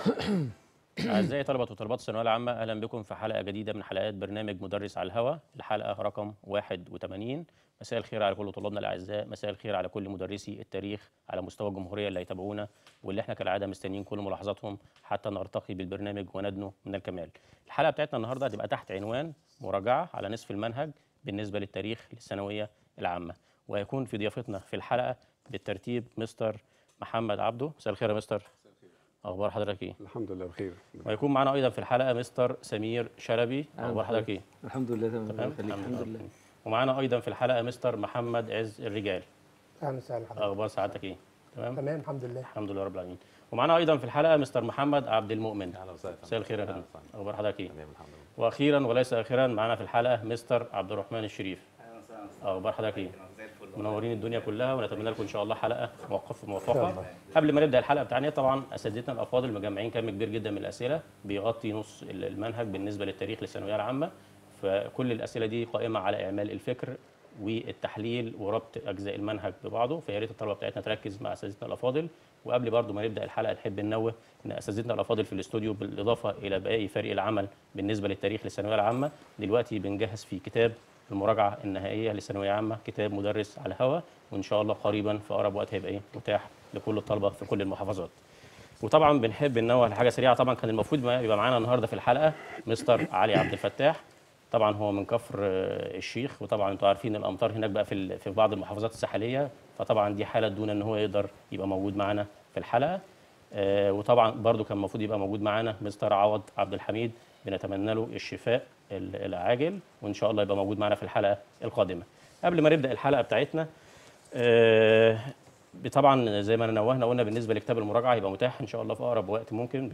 أعزائي طلبة وطالبات الثانوية العامة أهلا بكم في حلقة جديدة من حلقات برنامج مدرس على الهواء الحلقة رقم 81 مساء الخير على كل طلابنا الأعزاء. مساء الخير على كل مدرسي التاريخ على مستوى الجمهورية اللي هيتابعونا واللي إحنا كالعادة مستنيين كل ملاحظاتهم حتى نرتقي بالبرنامج وندنو من الكمال. الحلقة بتاعتنا النهاردة هتبقى تحت عنوان مراجعة على نصف المنهج بالنسبة للتاريخ للثانوية العامة. وهيكون في ضيافتنا في الحلقة بالترتيب مستر محمد عبده. مساء الخير يا مستر. أخبار حضرتك إيه؟ الحمد لله بخير. ويكون معنا أيضا في الحلقة مستر سمير شلبي. أهلا أخبار حضرتك إيه؟ الحمد لله تمام. يخليك الحمد لله. ومعنا أيضا في الحلقة مستر محمد عز الرجال. أهلا وسهلا حضرتك. أخبار سعادتك إيه؟ تمام؟ تمام الحمد لله. الحمد لله رب العالمين. ومعنا أيضا في الحلقة مستر محمد عبد المؤمن. أهلا وسهلا. مساء الخير يا أهلا فندم وسهلا. أخبار حضرتك إيه؟ تمام الحمد لله. وأخيرا وليس أخيرا معنا في الحلقة مستر عبد الرحمن الشريف. أخبار حضرتك إيه؟ منورين الدنيا كلها ونتمنى لكم إن شاء الله حلقة موقف موفقة. قبل ما نبدأ الحلقة بتاعنا طبعا أساتذتنا الأفاضل مجمعين كم كبير جدا من الأسئلة بيغطي نص المنهج بالنسبة للتاريخ للثانوية العامة. فكل الأسئلة دي قائمة على إعمال الفكر والتحليل وربط أجزاء المنهج ببعضه. فيا ريت الطلبة بتاعتنا تركز مع أساتذتنا الأفاضل. وقبل برضو ما نبدأ الحلقة نحب ننوه إن أساتذتنا الأفاضل في الاستوديو بالإضافة إلى باقي فريق العمل بالنسبة للتاريخ للثانوية العامة. دلوقتي بنجهز في كتاب المراجعة النهائية للثانويه عامة كتاب مدرس على الهواء وإن شاء الله قريبا في أقرب وقت هيبقى إيه؟ متاح لكل الطلبة في كل المحافظات. وطبعا بنحب ننوه لحاجه سريعة طبعا كان المفروض يبقى معانا النهارده في الحلقة مستر علي عبد الفتاح. طبعا هو من كفر آه، الشيخ وطبعا أنتوا عارفين الامطار هناك بقى في في بعض المحافظات الساحلية فطبعا دي حالة دون إن هو يقدر يبقى موجود معانا في الحلقة. آه، وطبعا برضو كان المفروض يبقى موجود معانا مستر عوض عبد الحميد بنتمنى له الشفاء ال- العاجل وإن شاء الله يبقى موجود معانا في الحلقة القادمة. قبل ما نبدأ الحلقة بتاعتنا آه، طبعا زي ما نوهنا قلنا بالنسبة لكتاب المراجعة هيبقى متاح إن شاء الله في أقرب وقت ممكن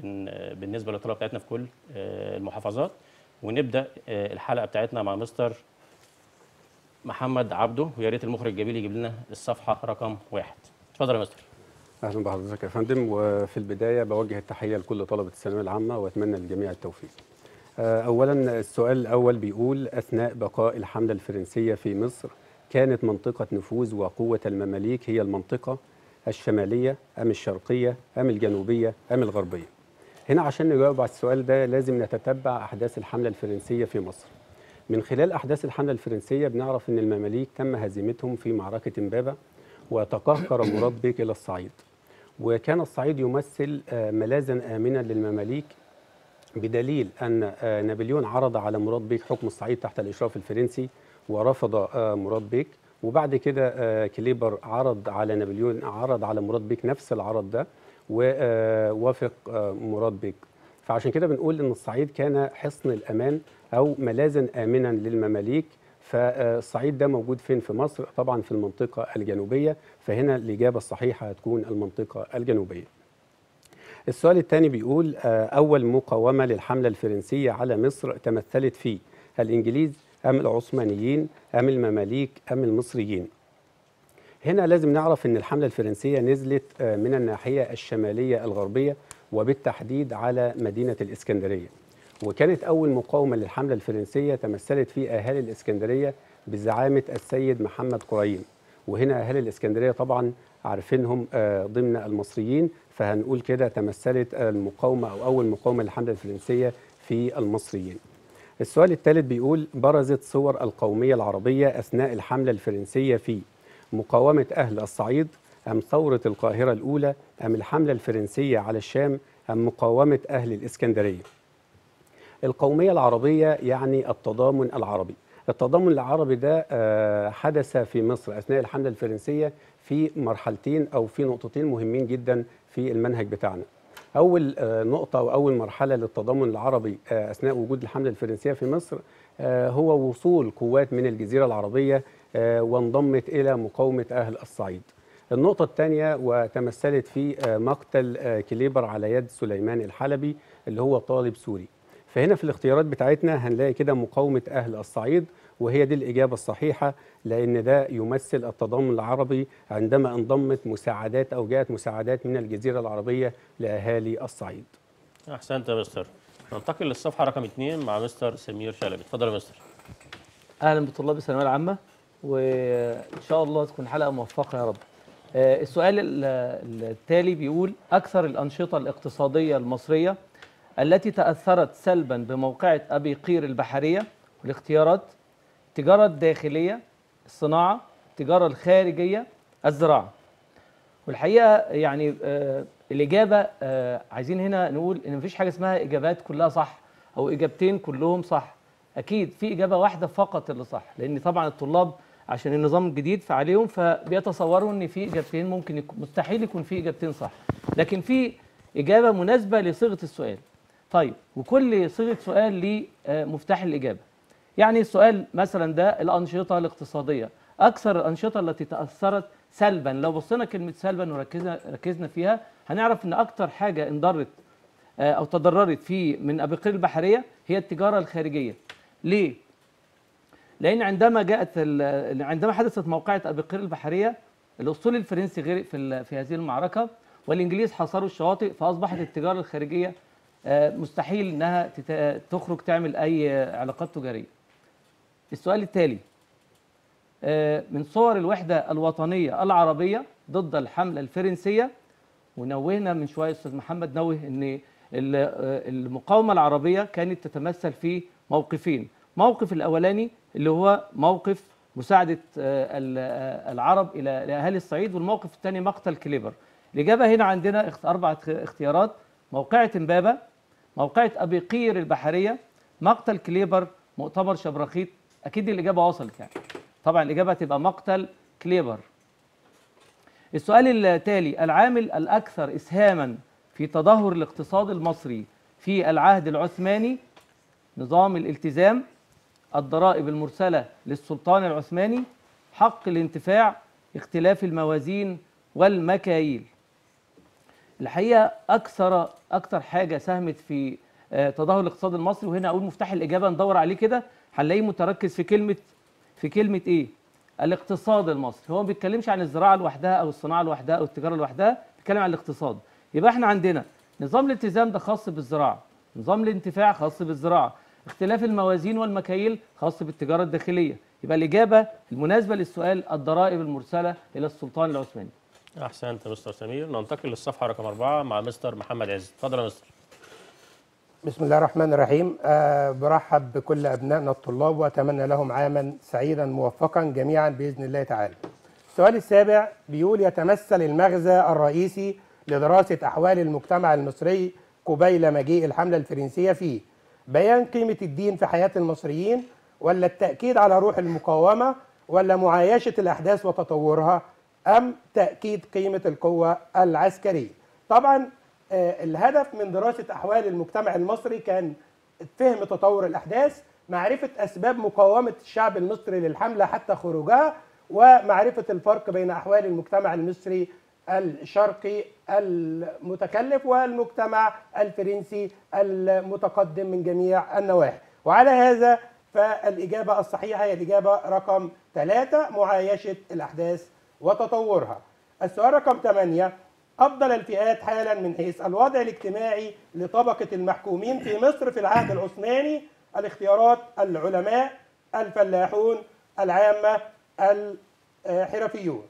بالنسبة للطلبة بتاعتنا في كل آه، المحافظات. ونبدأ آه، الحلقة بتاعتنا مع مستر محمد عبده ويا ريت المخرج جميل يجيب لنا الصفحة رقم واحد. اتفضل يا مستر. أهلا بحضرتك يا فندم. وفي البداية بوجه التحية لكل طلبة الثانوية العامة وأتمنى للجميع التوفيق. آه، اولا السؤال الأول بيقول أثناء بقاء الحملة الفرنسية في مصر كانت منطقة نفوذ وقوة المماليك هي المنطقة الشمالية أم الشرقية أم الجنوبية أم الغربية؟ هنا عشان نجاوب على السؤال ده لازم نتتبع أحداث الحملة الفرنسية في مصر. من خلال أحداث الحملة الفرنسية بنعرف إن المماليك تم هزيمتهم في معركة إمبابة وتقهقر مراد بيك إلى الصعيد. وكان الصعيد يمثل آه، ملاذا آمنا للمماليك بدليل أن آه، نابليون عرض على مراد بيك حكم الصعيد تحت الإشراف الفرنسي ورفض آه، مراد بيك. وبعد كده آه، كليبر عرض على نابليون عرض على مراد بيك نفس العرض ده ووافق مراد بيك. فعشان كده بنقول إن الصعيد كان حصن الأمان أو ملاذا امنا للمماليك. فالصعيد ده موجود فين؟ في مصر طبعا في المنطقة الجنوبية. فهنا الإجابة الصحيحة هتكون المنطقة الجنوبية. السؤال الثاني بيقول آه، أول مقاومة للحملة الفرنسية على مصر تمثلت في الإنجليز أم العثمانيين أم المماليك أم المصريين؟ هنا لازم نعرف أن الحملة الفرنسية نزلت آه، من الناحية الشمالية الغربية وبالتحديد على مدينة الإسكندرية. وكانت أول مقاومة للحملة الفرنسية تمثلت في أهالي الإسكندرية بزعامة السيد محمد قريم. وهنا أهالي الإسكندرية طبعا عارفينهم آه، ضمن المصريين. فهنقول كده تمثلت المقاومة أو أول مقاومة للحملة الفرنسية في المصريين. السؤال الثالث بيقول برزت صور القومية العربية أثناء الحملة الفرنسية في مقاومة أهل الصعيد أم ثورة القاهرة الأولى أم الحملة الفرنسية على الشام أم مقاومة أهل الإسكندرية؟ القومية العربية يعني التضامن العربي. التضامن العربي ده آه، حدث في مصر أثناء الحملة الفرنسية في مرحلتين أو في نقطتين مهمين جدا في المنهج بتاعنا. أول آه، نقطة وأول مرحلة للتضامن العربي آه، أثناء وجود الحملة الفرنسية في مصر آه، هو وصول قوات من الجزيرة العربية آه، وانضمت إلى مقاومة أهل الصعيد. النقطة الثانية وتمثلت في مقتل كليبر على يد سليمان الحلبي اللي هو طالب سوري. فهنا في الاختيارات بتاعتنا هنلاقي كده مقاومة أهل الصعيد وهي دي الإجابة الصحيحة لأن ده يمثل التضامن العربي عندما انضمت مساعدات أو جاءت مساعدات من الجزيرة العربية لأهالي الصعيد. أحسنت يا مستر. ننتقل للصفحة رقم اثنين مع مستر سمير شلبي. اتفضل يا مستر. أهلا بطلاب الثانوية العامة وإن شاء الله تكون حلقة موفقة يا رب. آه، السؤال ال- التالي بيقول أكثر الأنشطة الاقتصادية المصرية التي تأثرت سلبا بموقعة أبي قير البحرية والاختيارات التجارة الداخلية الصناعة التجارة الخارجية الزراعة. والحقيقة يعني آه، الإجابة آه، عايزين هنا نقول إن مفيش حاجة اسمها إجابات كلها صح أو إجابتين كلهم صح. أكيد في إجابة واحدة فقط اللي صح لأن طبعا الطلاب عشان النظام الجديد فعليهم فبيتصوروا إن في إجابتين ممكن يكون مستحيل يكون في إجابتين صح. لكن في إجابة مناسبة لصيغة السؤال. طيب وكل صيغة سؤال ليه آه، مفتاح الإجابة. يعني السؤال مثلا ده الأنشطة الاقتصادية. أكثر الأنشطة التي تأثرت سلبا لو بصينا كلمة سلبا وركزنا ركزنا فيها هنعرف إن أكثر حاجة انضرت آه، أو تضررت في من أبقير البحرية هي التجارة الخارجية. ليه؟ لأن عندما جاءت عندما حدثت موقعة أبقير البحرية الأسطول الفرنسي غرق في في هذه المعركة والإنجليز حاصروا الشواطئ فأصبحت التجارة الخارجية آه، مستحيل إنها تت- تخرج تعمل آه، علاقات تجارية. السؤال التالي آه، من صور الوحدة الوطنية العربية ضد الحملة الفرنسية ونوهنا من شوية أستاذ محمد نوه ال- آه، المقاومة العربية كانت تتمثل في موقفين. موقف الأولاني اللي هو موقف آه، آه، العرب إلى لأهالي الصعيد والموقف الثاني مقتل كليبر. الإجابة هنا عندنا أربعة اختيارات. موقعة إمبابة موقعة أبي قير البحرية مقتل كليبر مؤتمر شبرخيت أكيد الإجابة وصلت يعني. طبعا الإجابة تبقى مقتل كليبر. السؤال التالي العامل الأكثر إسهاما في تدهور الاقتصاد المصري في العهد العثماني نظام الالتزام الضرائب المرسلة للسلطان العثماني حق الانتفاع اختلاف الموازين والمكاييل. الحقيقة أكثر أكثر حاجة ساهمت في آه، تدهور الاقتصاد المصري وهنا أقول مفتاح الإجابة ندور عليه كده هنلاقيه متركز في كلمة في كلمة إيه؟ الاقتصاد المصري. هو ما بيتكلمش عن الزراعة لوحدها أو الصناعة لوحدها أو التجارة لوحدها بيتكلم عن الاقتصاد. يبقى إحنا عندنا نظام الالتزام ده خاص بالزراعة نظام الانتفاع خاص بالزراعة اختلاف الموازين والمكاييل خاص بالتجارة الداخلية. يبقى الإجابة المناسبة للسؤال الضرائب المرسلة إلى السلطان العثماني. أحسنت مستر سمير. ننتقل للصفحة رقم أربعة مع مستر محمد عز. اتفضل يا مستر. بسم الله الرحمن الرحيم. أه برحب بكل أبنائنا الطلاب وأتمنى لهم عاما سعيدا موفقا جميعا بإذن الله تعالى. السؤال السابع بيقول يتمثل المغزى الرئيسي لدراسة أحوال المجتمع المصري قبيل مجيء الحملة الفرنسية فيه بيان قيمة الدين في حياة المصريين ولا التأكيد على روح المقاومة ولا معايشة الأحداث وتطورها؟ أم تأكيد قيمة القوة العسكرية؟ طبعا آه، الهدف من دراسة أحوال المجتمع المصري كان فهم تطور الأحداث معرفة أسباب مقاومة الشعب المصري للحملة حتى خروجها ومعرفة الفرق بين أحوال المجتمع المصري الشرقي المتكلف والمجتمع الفرنسي المتقدم من جميع النواحي. وعلى هذا فالإجابة الصحيحة هي الإجابة رقم ثلاثة معايشة الأحداث وتطورها. السؤال رقم ثمانية أفضل الفئات حالا من حيث الوضع الاجتماعي لطبقة المحكومين في مصر في العهد العثماني الاختيارات العلماء الفلاحون العامة الحرفيون.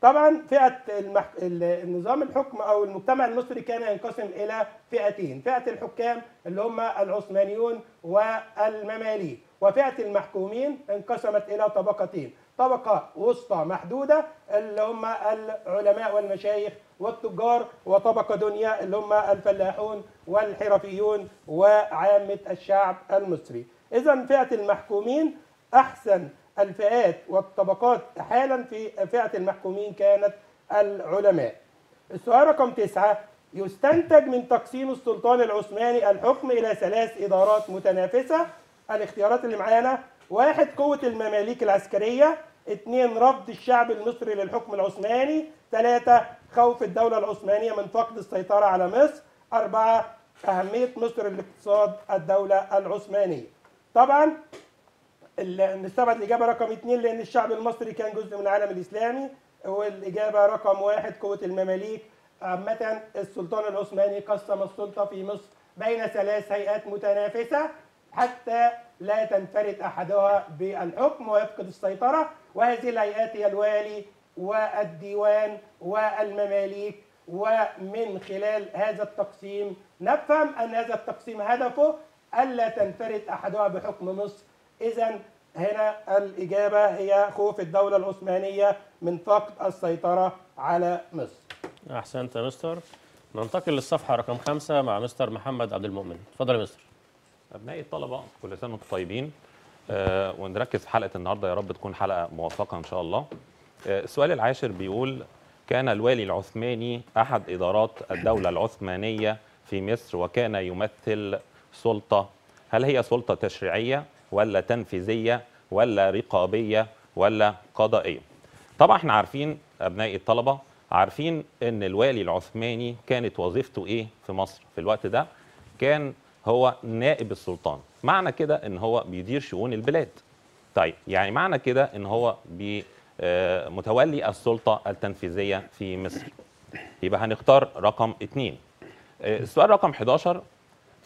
طبعا فئة المح... ال- النظام الحكم أو المجتمع المصري كان ينقسم إلى فئتين فئة الحكام اللي هم العثمانيون والمماليك وفئة المحكومين انقسمت إلى طبقتين. طبقة وسطى محدودة اللي هم العلماء والمشايخ والتجار وطبقة دنيا اللي هم الفلاحون والحرفيون وعامة الشعب المصري. إذا فئة المحكومين أحسن الفئات والطبقات حالا في فئة المحكومين كانت العلماء. السؤال رقم تسعة يستنتج من تقسيم السلطان العثماني الحكم إلى ثلاث إدارات متنافسة؟ الاختيارات اللي معانا واحد قوة المماليك العسكرية اثنين رفض الشعب المصري للحكم العثماني ثلاثة خوف الدولة العثمانية من فقد السيطرة على مصر أربعة أهمية مصر لاقتصاد الدولة العثمانية. طبعا نستبعد الإجابة رقم اثنين لأن الشعب المصري كان جزء من العالم الإسلامي. والإجابة رقم واحد قوة المماليك. عامة السلطان العثماني قسم السلطة في مصر بين ثلاث هيئات متنافسة حتى لا تنفرد أحدها بالحكم ويفقد السيطرة. وهذه الهيئات هي الوالي والديوان والمماليك ومن خلال هذا التقسيم نفهم أن هذا التقسيم هدفه ألا تنفرد أحدها بحكم مصر إذا هنا الإجابة هي خوف الدولة العثمانية من فقد السيطرة على مصر. أحسنت يا مستر. ننتقل للصفحة رقم خمسة مع مستر محمد عبد المؤمن. اتفضل يا مستر. أبنائي الطلبة كل سنة وأنتم طيبين. ونركز في حلقة النهاردة. يا رب تكون حلقة موفقة إن شاء الله. آه السؤال العاشر بيقول كان الوالي العثماني أحد إدارات الدولة العثمانية في مصر وكان يمثل سلطة؟ هل هي سلطة تشريعية ولا تنفيذية ولا رقابية ولا قضائية؟ طبعا إحنا عارفين أبنائي الطلبة عارفين إن الوالي العثماني كانت وظيفته إيه في مصر في الوقت ده؟ كان هو نائب السلطان. معنى كده إن هو بيدير شؤون البلاد. طيب يعني معنى كده إن هو آه، متولي السلطة التنفيذية في مصر. يبقى هنختار رقم اتنين. آه، السؤال رقم 11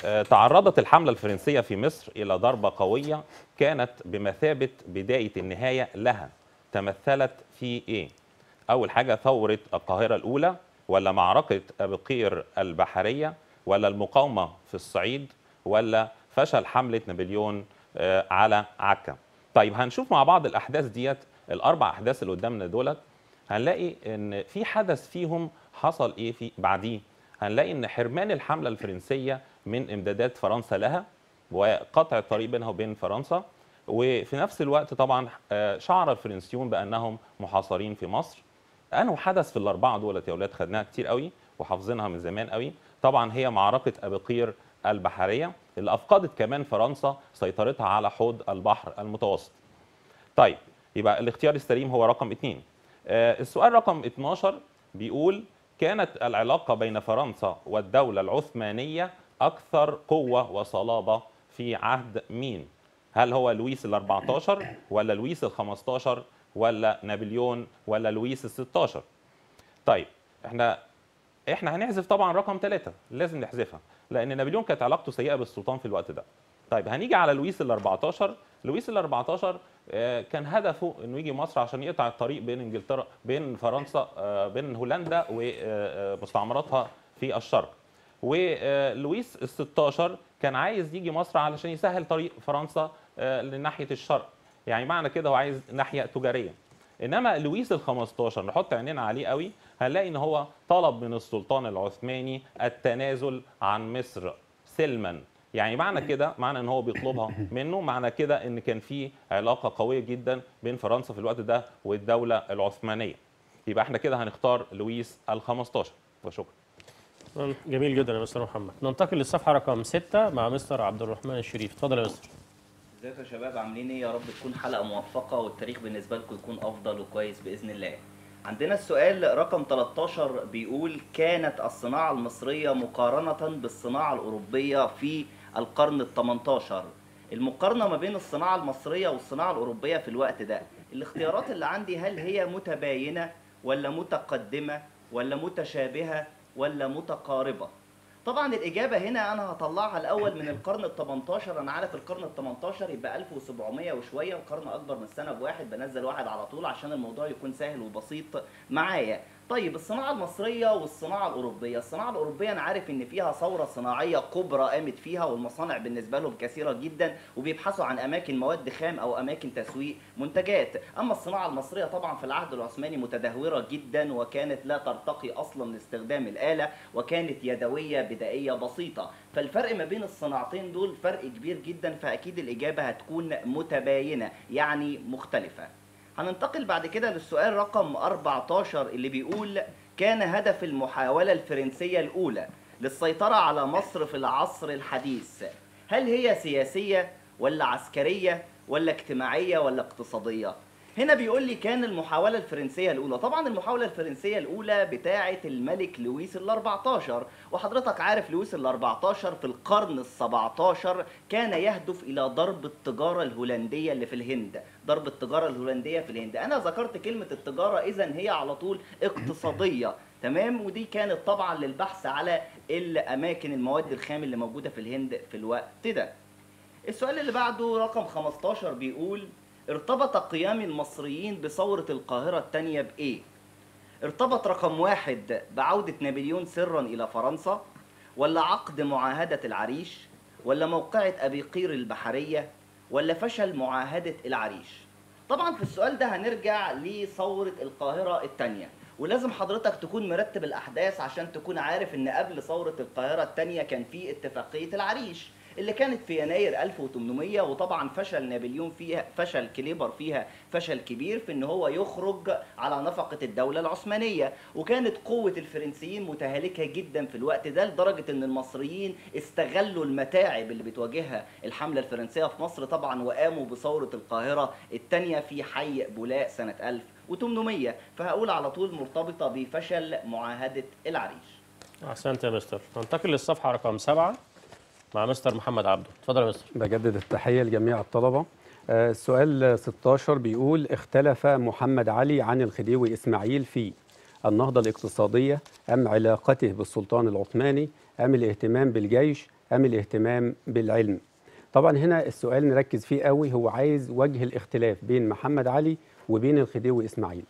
آه، تعرضت الحملة الفرنسية في مصر إلى ضربة قوية كانت بمثابة بداية النهاية لها. تمثلت في إيه؟ أول حاجة ثورة القاهرة الأولى ولا معركة أبقير البحرية ولا المقاومة في الصعيد ولا فشل حملة نابليون آه، على عكا. طيب هنشوف مع بعض الأحداث ديت الأربع أحداث اللي قدامنا دولت. هنلاقي إن في حدث فيهم حصل إيه؟ في بعديه. هنلاقي إن حرمان الحملة الفرنسية من إمدادات فرنسا لها وقطع الطريق بينها وبين فرنسا. وفي نفس الوقت طبعا آه، شعر الفرنسيون بأنهم محاصرين في مصر. أنه حدث في الأربعة دولت يا أولاد خدناها كتير قوي وحافظينها من زمان قوي. طبعا هي معركة أبقير البحرية اللي أفقدت كمان فرنسا سيطرتها على حوض البحر المتوسط. طيب يبقى الاختيار السليم هو رقم اثنين آه السؤال رقم 12 بيقول كانت العلاقة بين فرنسا والدولة العثمانية أكثر قوة وصلابة في عهد مين؟ هل هو لويس ال 14 ولا لويس ال 15 ولا نابليون ولا لويس ال 16 طيب إحنا إحنا هنحذف طبعا رقم ثلاثة لازم نحذفها. لأن نابليون كانت علاقته سيئة بالسلطان في الوقت ده. طيب هنيجي على لويس ال 14 لويس ال 14 آه، كان هدفه إنه يجي مصر عشان يقطع الطريق بين انجلترا بين فرنسا آه، بين هولندا ومستعمراتها في الشرق. ولويس ال 16 كان عايز يجي مصر علشان يسهل طريق فرنسا آه، لناحية الشرق. يعني معنى كده هو عايز ناحية تجارية. إنما لويس ال 15 نحط عينينا عليه قوي هنلاقي إن هو طلب من السلطان العثماني التنازل عن مصر سلما. يعني معنى كده معنى إن هو بيطلبها منه معنى كده إن كان في علاقة قوية جدا بين فرنسا في الوقت ده والدولة العثمانية. يبقى إحنا كده هنختار لويس ال 15 وشكرا. جميل جدا يا مستر محمد. ننتقل للصفحة رقم ستة مع مستر عبد الرحمن الشريف. اتفضل يا مستر. ازيكم يا شباب؟ عاملين إيه؟ يا رب تكون حلقة موفقة والتاريخ بالنسبة لكم يكون أفضل وكويس بإذن الله. عندنا السؤال رقم 13 بيقول كانت الصناعة المصرية مقارنة بالصناعة الأوروبية في القرن ال 18 المقارنة ما بين الصناعة المصرية والصناعة الأوروبية في الوقت ده الاختيارات اللي عندي هل هي متباينة ولا متقدمة ولا متشابهة ولا متقاربة؟ طبعا الإجابة هنا أنا هطلعها الأول من القرن ال 18 أنا عارف القرن ال 18 يبقى 1700 وشوية القرن أكبر من السنة بواحد بنزل واحد على طول عشان الموضوع يكون سهل وبسيط معايا. طيب الصناعة المصرية والصناعة الأوروبية. الصناعة الأوروبية أنا عارف إن فيها ثورة صناعية كبرى قامت فيها والمصانع بالنسبة لهم كثيرة جدا وبيبحثوا عن أماكن مواد خام أو أماكن تسويق منتجات. أما الصناعة المصرية طبعا في العهد العثماني متدهورة جدا وكانت لا ترتقي أصلا لاستخدام الآلة وكانت يدوية بدائية بسيطة. فالفرق ما بين الصناعتين دول فرق كبير جدا فأكيد الإجابة هتكون متباينة يعني مختلفة. هننتقل بعد كده للسؤال رقم 14 اللي بيقول كان هدف المحاولة الفرنسية الأولى للسيطرة على مصر في العصر الحديث هل هي سياسية ولا عسكرية ولا اجتماعية ولا اقتصادية؟ هنا بيقول لي كان المحاولة الفرنسية الأولى. طبعا المحاولة الفرنسية الأولى بتاعة الملك لويس ال 14 وحضرتك عارف لويس ال 14 في القرن ال 17 كان يهدف إلى ضرب التجارة الهولندية اللي في الهند. ضرب التجارة الهولندية في الهند. أنا ذكرت كلمة التجارة إذا هي على طول اقتصادية. تمام؟ ودي كانت طبعا للبحث على الأماكن المواد الخام اللي موجودة في الهند في الوقت ده. السؤال اللي بعده رقم 15 بيقول ارتبط قيام المصريين بثورة القاهرة الثانية بإيه؟ ارتبط رقم واحد بعودة نابليون سرا إلى فرنسا ولا عقد معاهدة العريش ولا موقعة أبي قير البحرية ولا فشل معاهدة العريش طبعا في السؤال ده هنرجع لثورة القاهرة الثانية ولازم حضرتك تكون مرتب الأحداث عشان تكون عارف إن قبل ثورة القاهرة الثانية كان في اتفاقية العريش اللي كانت في يناير 1800 وطبعا فشل نابليون فيها فشل كليبر فيها فشل كبير في إن هو يخرج على نفقة الدولة العثمانية. وكانت قوة الفرنسيين متهالكة جدا في الوقت ده لدرجة إن المصريين استغلوا المتاعب اللي بتواجهها الحملة الفرنسية في مصر طبعا وقاموا بثورة القاهرة الثانية في حي بولاق سنة 1800 فهقول على طول مرتبطة بفشل معاهدة العريش. أحسنت يا مستر. ننتقل للصفحة رقم سبعة. مع مستر محمد عبده. اتفضل يا مستر. بجدد التحية لجميع الطلبة. آه، السؤال 16 بيقول اختلف محمد علي عن الخديوي إسماعيل في النهضة الاقتصادية أم علاقته بالسلطان العثماني أم الاهتمام بالجيش أم الاهتمام بالعلم؟ طبعا هنا السؤال نركز فيه قوي هو عايز وجه الاختلاف بين محمد علي وبين الخديوي إسماعيل.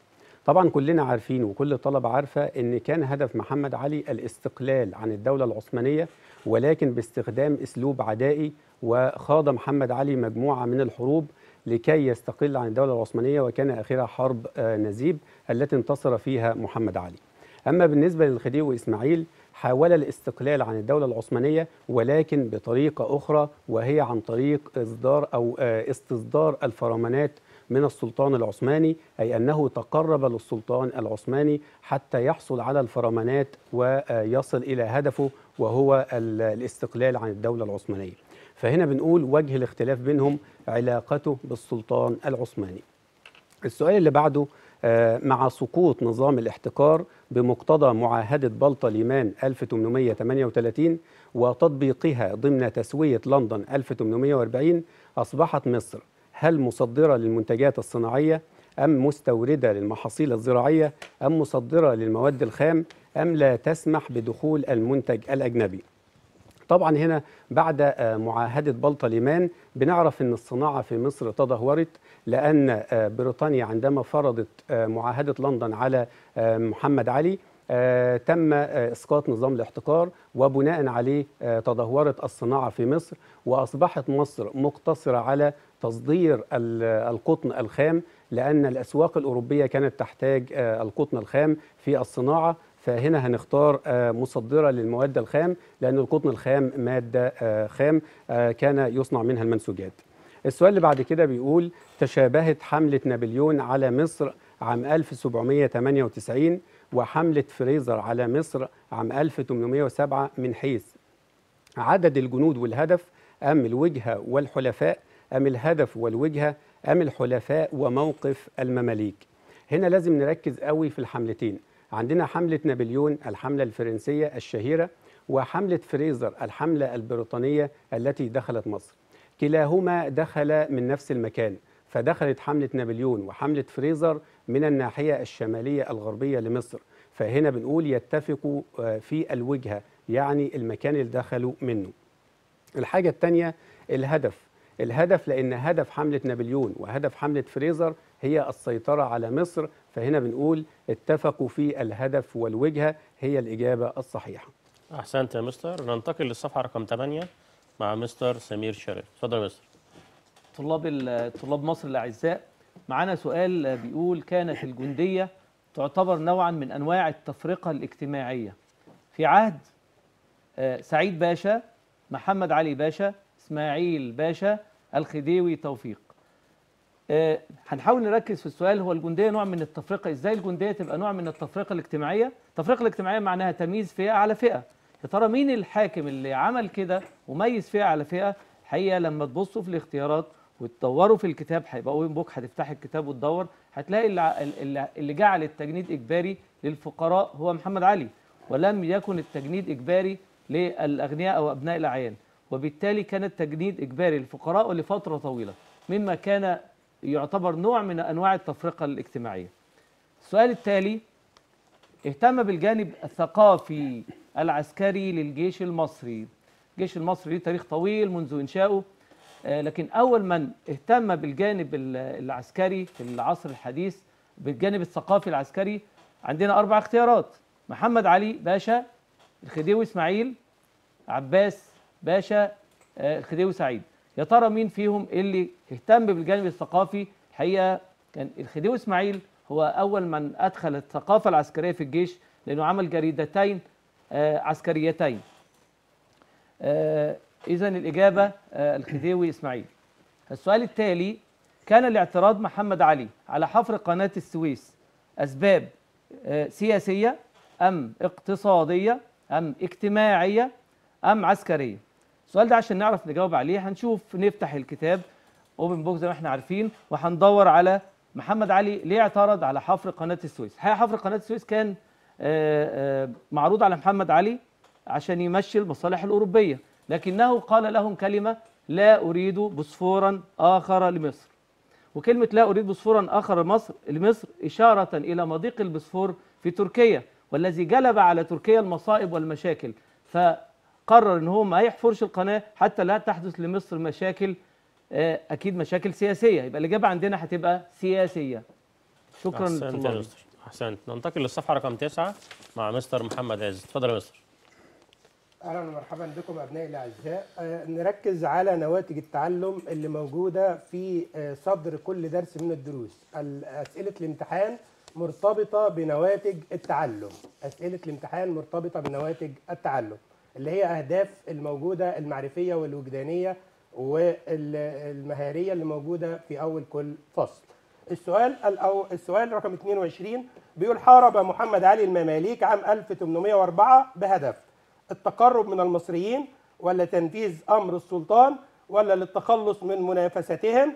طبعا كلنا عارفين وكل الطلبة عارفة إن كان هدف محمد علي الاستقلال عن الدولة العثمانية ولكن باستخدام أسلوب عدائي وخاض محمد علي مجموعة من الحروب لكي يستقل عن الدولة العثمانية وكان آخرها حرب آه، نزيب التي انتصر فيها محمد علي. أما بالنسبة للخديوي إسماعيل حاول الاستقلال عن الدولة العثمانية ولكن بطريقة أخرى وهي عن طريق إصدار أو آه، استصدار الفرمانات من السلطان العثماني أي أنه تقرب للسلطان العثماني حتى يحصل على الفرمانات ويصل إلى هدفه وهو ال- الاستقلال عن الدولة العثمانية. فهنا بنقول وجه الاختلاف بينهم علاقته بالسلطان العثماني. السؤال اللي بعده آه، مع سقوط نظام الاحتكار بمقتضى معاهدة بلطة ليمان 1838 وتطبيقها ضمن تسوية لندن 1840 أصبحت مصر هل مصدرة للمنتجات الصناعية أم مستوردة للمحاصيل الزراعية أم مصدرة للمواد الخام أم لا تسمح بدخول المنتج الأجنبي؟ طبعا هنا بعد آه، معاهدة بلطة ليمان بنعرف أن الصناعة في مصر تدهورت لأن آه، بريطانيا عندما فرضت آه، معاهدة لندن على محمد علي تم إسقاط نظام الاحتكار وبناء عليه تدهورت الصناعة في مصر وأصبحت مصر مقتصرة على تصدير ال- القطن الخام لأن الأسواق الأوروبية كانت تحتاج القطن الخام في الصناعة فهنا هنختار آه، مصدرة للمواد الخام لأن القطن الخام مادة آه، خام آه، كان يصنع منها المنسوجات. السؤال اللي بعد كده بيقول تشابهت حملة نابليون على مصر عام 1798 وحملة فريزر على مصر عام 1807 من حيث عدد الجنود والهدف أم الوجهة والحلفاء أم الهدف والوجهة أم الحلفاء وموقف المماليك هنا لازم نركز قوي في الحملتين عندنا حملة نابليون الحملة الفرنسية الشهيرة وحملة فريزر الحملة البريطانية التي دخلت مصر. كلاهما دخل من نفس المكان فدخلت حملة نابليون وحملة فريزر من الناحية الشمالية الغربية لمصر. فهنا بنقول يتفقوا آه، في الوجهة يعني المكان اللي دخلوا منه. الحاجة الثانية الهدف. الهدف لأن هدف حملة نابليون وهدف حملة فريزر هي السيطرة على مصر. فهنا بنقول اتفقوا في الهدف والوجهة هي الإجابة الصحيحة. أحسنت يا مستر. ننتقل للصفحة رقم 8 مع مستر سمير شريف. اتفضل يا مستر. طلاب ال- طلاب مصر الأعزاء معانا سؤال بيقول كانت الجندية تعتبر نوعا من أنواع التفرقة الاجتماعية. في عهد آه، سعيد باشا محمد علي باشا إسماعيل باشا الخديوي توفيق. هنحاول نركز في السؤال. هو الجندية نوع من التفرقة؟ إزاي الجندية تبقى نوع من التفرقة الاجتماعية؟ التفرقة الاجتماعية معناها تمييز فئة على فئة. يا ترى مين الحاكم اللي عمل كده وميز فئة على فئة؟ الحقيقة لما تبصوا في الاختيارات وتدوروا في الكتاب هيبقى وين بوك هتفتح الكتاب وتدور هتلاقي اللي, اللي جعل التجنيد إجباري للفقراء هو محمد علي ولم يكن التجنيد إجباري للأغنياء أو أبناء الأعيان. وبالتالي كان التجنيد إجباري للفقراء لفتره طويلة. مما كان يعتبر نوع من أنواع التفرقة الاجتماعية. السؤال التالي اهتم بالجانب الثقافي العسكري للجيش المصري. الجيش المصري له تاريخ طويل منذ انشائه آه، لكن أول من اهتم بالجانب ال- العسكري في العصر الحديث بالجانب الثقافي العسكري عندنا أربع اختيارات محمد علي باشا الخديوي إسماعيل عباس باشا آه، الخديوي سعيد يا ترى مين فيهم اللي اهتم بالجانب الثقافي؟ الحقيقة كان الخديوي إسماعيل هو أول من أدخل الثقافة العسكرية في الجيش لأنه عمل جريدتين آه، عسكريتين. إذا الإجابة آه، الخديوي إسماعيل. السؤال التالي كان الاعتراض محمد علي على حفر قناة السويس أسباب آه، سياسية أم اقتصادية أم اجتماعية أم عسكرية؟ السؤال ده عشان نعرف نجاوب عليه هنشوف نفتح الكتاب open book زي ما إحنا عارفين وهندور على محمد علي ليه اعترض على حفر قناة السويس. الحقيقة حفر قناة السويس كان آه، آه، معروض على محمد علي عشان يمشي المصالح الأوروبية؟ لكنه قال لهم كلمة لا أريد بوسفورا آخر لمصر. وكلمة لا أريد بوسفورا آخر لمصر لمصر إشارة إلى مضيق البوسفور في تركيا والذي جلب على تركيا المصائب والمشاكل. فقرر إن هو ما يحفرش القناة حتى لا تحدث لمصر مشاكل آه، أكيد مشاكل سياسية. يبقى الإجابة عندنا هتبقى سياسية. شكرا أحسنت يا. مستر أحسنت. ننتقل للصفحة رقم تسعة مع مستر محمد عز. اتفضل يا مستر. أهلا ومرحبا بكم أبنائي الأعزاء. آه، نركز على نواتج التعلم اللي موجودة في آه، صدر كل درس من الدروس. ال- أسئلة الامتحان مرتبطة بنواتج التعلم. أسئلة الامتحان مرتبطة بنواتج التعلم. اللي هي أهداف الموجودة المعرفية والوجدانية والمهارية اللي موجودة في أول كل فصل. السؤال الأو السؤال رقم 22 بيقول حارب محمد علي المماليك عام 1804 بهدف التقرب من المصريين ولا تنفيذ أمر السلطان ولا للتخلص من منافستهم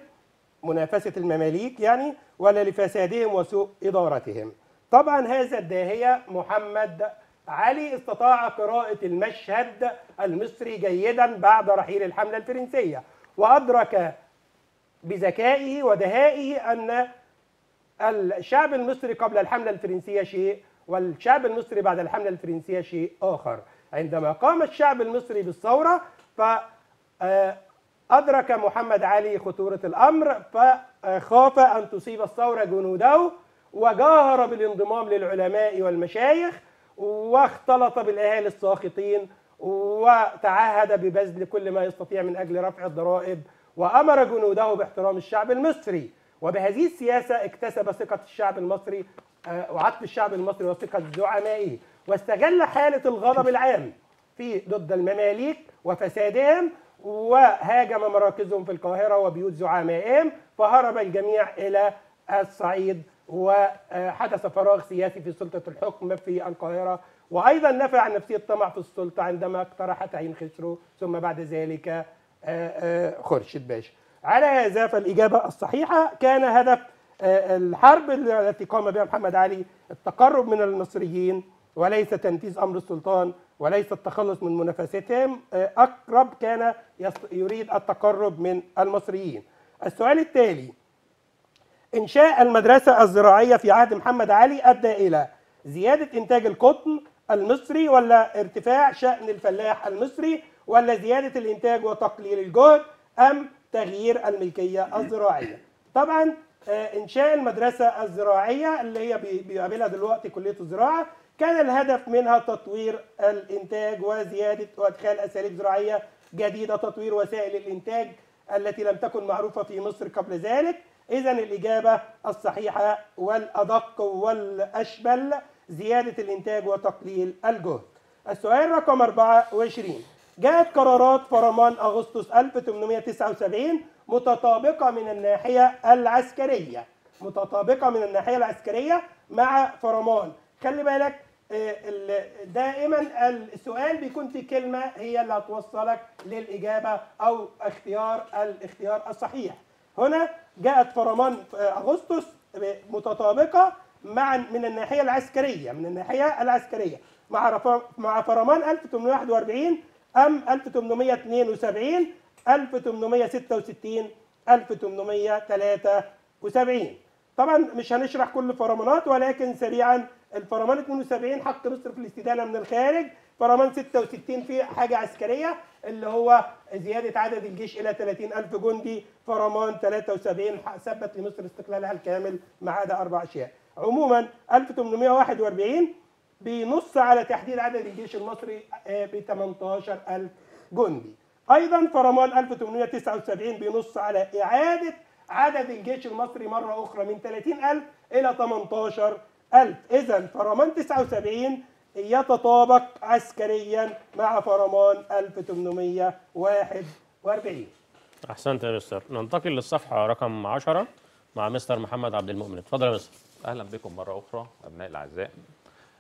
منافسة المماليك يعني ولا لفسادهم وسوء إدارتهم؟ طبعا هذا الداهية محمد علي استطاع قراءة المشهد المصري جيدا بعد رحيل الحملة الفرنسية وأدرك بذكائه ودهائه أن الشعب المصري قبل الحملة الفرنسية شيء والشعب المصري بعد الحملة الفرنسية شيء آخر. عندما قام الشعب المصري بالثورة فأدرك محمد علي خطورة الأمر فخاف أن تصيب الثورة جنوده وجاهر بالانضمام للعلماء والمشايخ واختلط بالأهالي الساخطين وتعهد ببذل كل ما يستطيع من أجل رفع الضرائب وأمر جنوده باحترام الشعب المصري. وبهذه السياسة اكتسب ثقة الشعب المصري آه، وعطف الشعب المصري وثقة زعمائه. واستغل حالة الغضب العام في ضد المماليك وفسادهم وهاجم مراكزهم في القاهرة وبيوت زعمائهم فهرب الجميع إلى الصعيد وحدث فراغ سياسي في سلطة الحكم في القاهرة وأيضا نفى عن نفسه الطمع في السلطة عندما اقترح تعيين خسرو ثم بعد ذلك آه، آه، خورشيد باشا على هذا فالإجابة الصحيحة كان هدف آه، الحرب التي قام بها محمد علي التقرب من المصريين وليس تنفيذ أمر السلطان وليس التخلص من منافستهم آه، أقرب كان يريد التقرب من المصريين. السؤال التالي إنشاء المدرسة الزراعية في عهد محمد علي أدى إلى زيادة إنتاج القطن المصري ولا ارتفاع شأن الفلاح المصري ولا زيادة الإنتاج وتقليل الجهد أم تغيير الملكية الزراعية. طبعا آه، إنشاء المدرسة الزراعية اللي هي بي- بيقابلها دلوقتي كلية الزراعة كان الهدف منها تطوير الإنتاج وزيادة وإدخال أساليب زراعية جديدة تطوير وسائل الإنتاج التي لم تكن معروفة في مصر قبل ذلك. إذا الإجابة الصحيحة والأدق والأشمل زيادة الإنتاج وتقليل الجهد. السؤال رقم 24 جاءت قرارات فرمان أغسطس 1879 متطابقة من الناحية العسكرية. متطابقة من الناحية العسكرية مع فرمان. خلي بالك آه، دائما السؤال بيكون في كلمة هي اللي هتوصلك للإجابة أو اختيار الاختيار الصحيح. هنا جاءت فرمان أغسطس متطابقة مع من الناحية العسكرية من الناحية العسكرية. مع مع فرمان 1841 أم 1872 1866 1873 طبعا مش هنشرح كل فرمانات ولكن سريعا الفرمان 72 حق مصر في الاستدانة من الخارج فرمان 66 في حاجة عسكرية اللي هو زيادة عدد الجيش إلى 30 ألف جندي. فرمان 73 ثبت لمصر استقلالها الكامل ما عدا أربع أشياء. عموما 1841 بينص على تحديد عدد الجيش المصري ب 18000 جندي. أيضا فرمان 1879 بينص على إعادة عدد الجيش المصري مرة أخرى من 30000 إلى 18000 اذا فرمان 79 يتطابق عسكريا مع فرمان 1841 أحسنت يا مستر. ننتقل للصفحة رقم 10 مع مستر محمد عبد المؤمن. اتفضل يا مستر. أهلا بكم مرة أخرى ابنائي الأعزاء.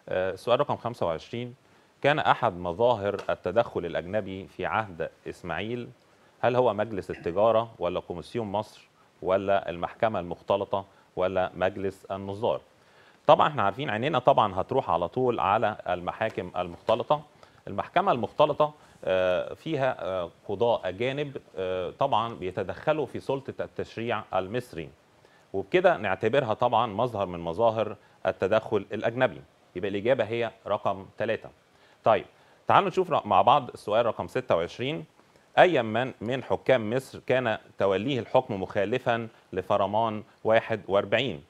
آه، سؤال رقم 25 كان أحد مظاهر التدخل الأجنبي في عهد إسماعيل؟ هل هو مجلس التجارة ولا كوميسيون مصر ولا المحكمة المختلطة ولا مجلس النظار طبعا إحنا عارفين عينينا طبعا هتروح على طول على المحاكم المختلطة. المحكمة المختلطة آه، فيها آه، قضاء أجانب آه، طبعا بيتدخلوا في سلطة التشريع المصري. وبكده نعتبرها طبعا مظهر من مظاهر التدخل الأجنبي. يبقى الإجابة هي رقم ثلاثة طيب تعالوا نشوف مع بعض السؤال رقم 26 أي من من حكام مصر كان توليه الحكم مخالفا لفرمان 41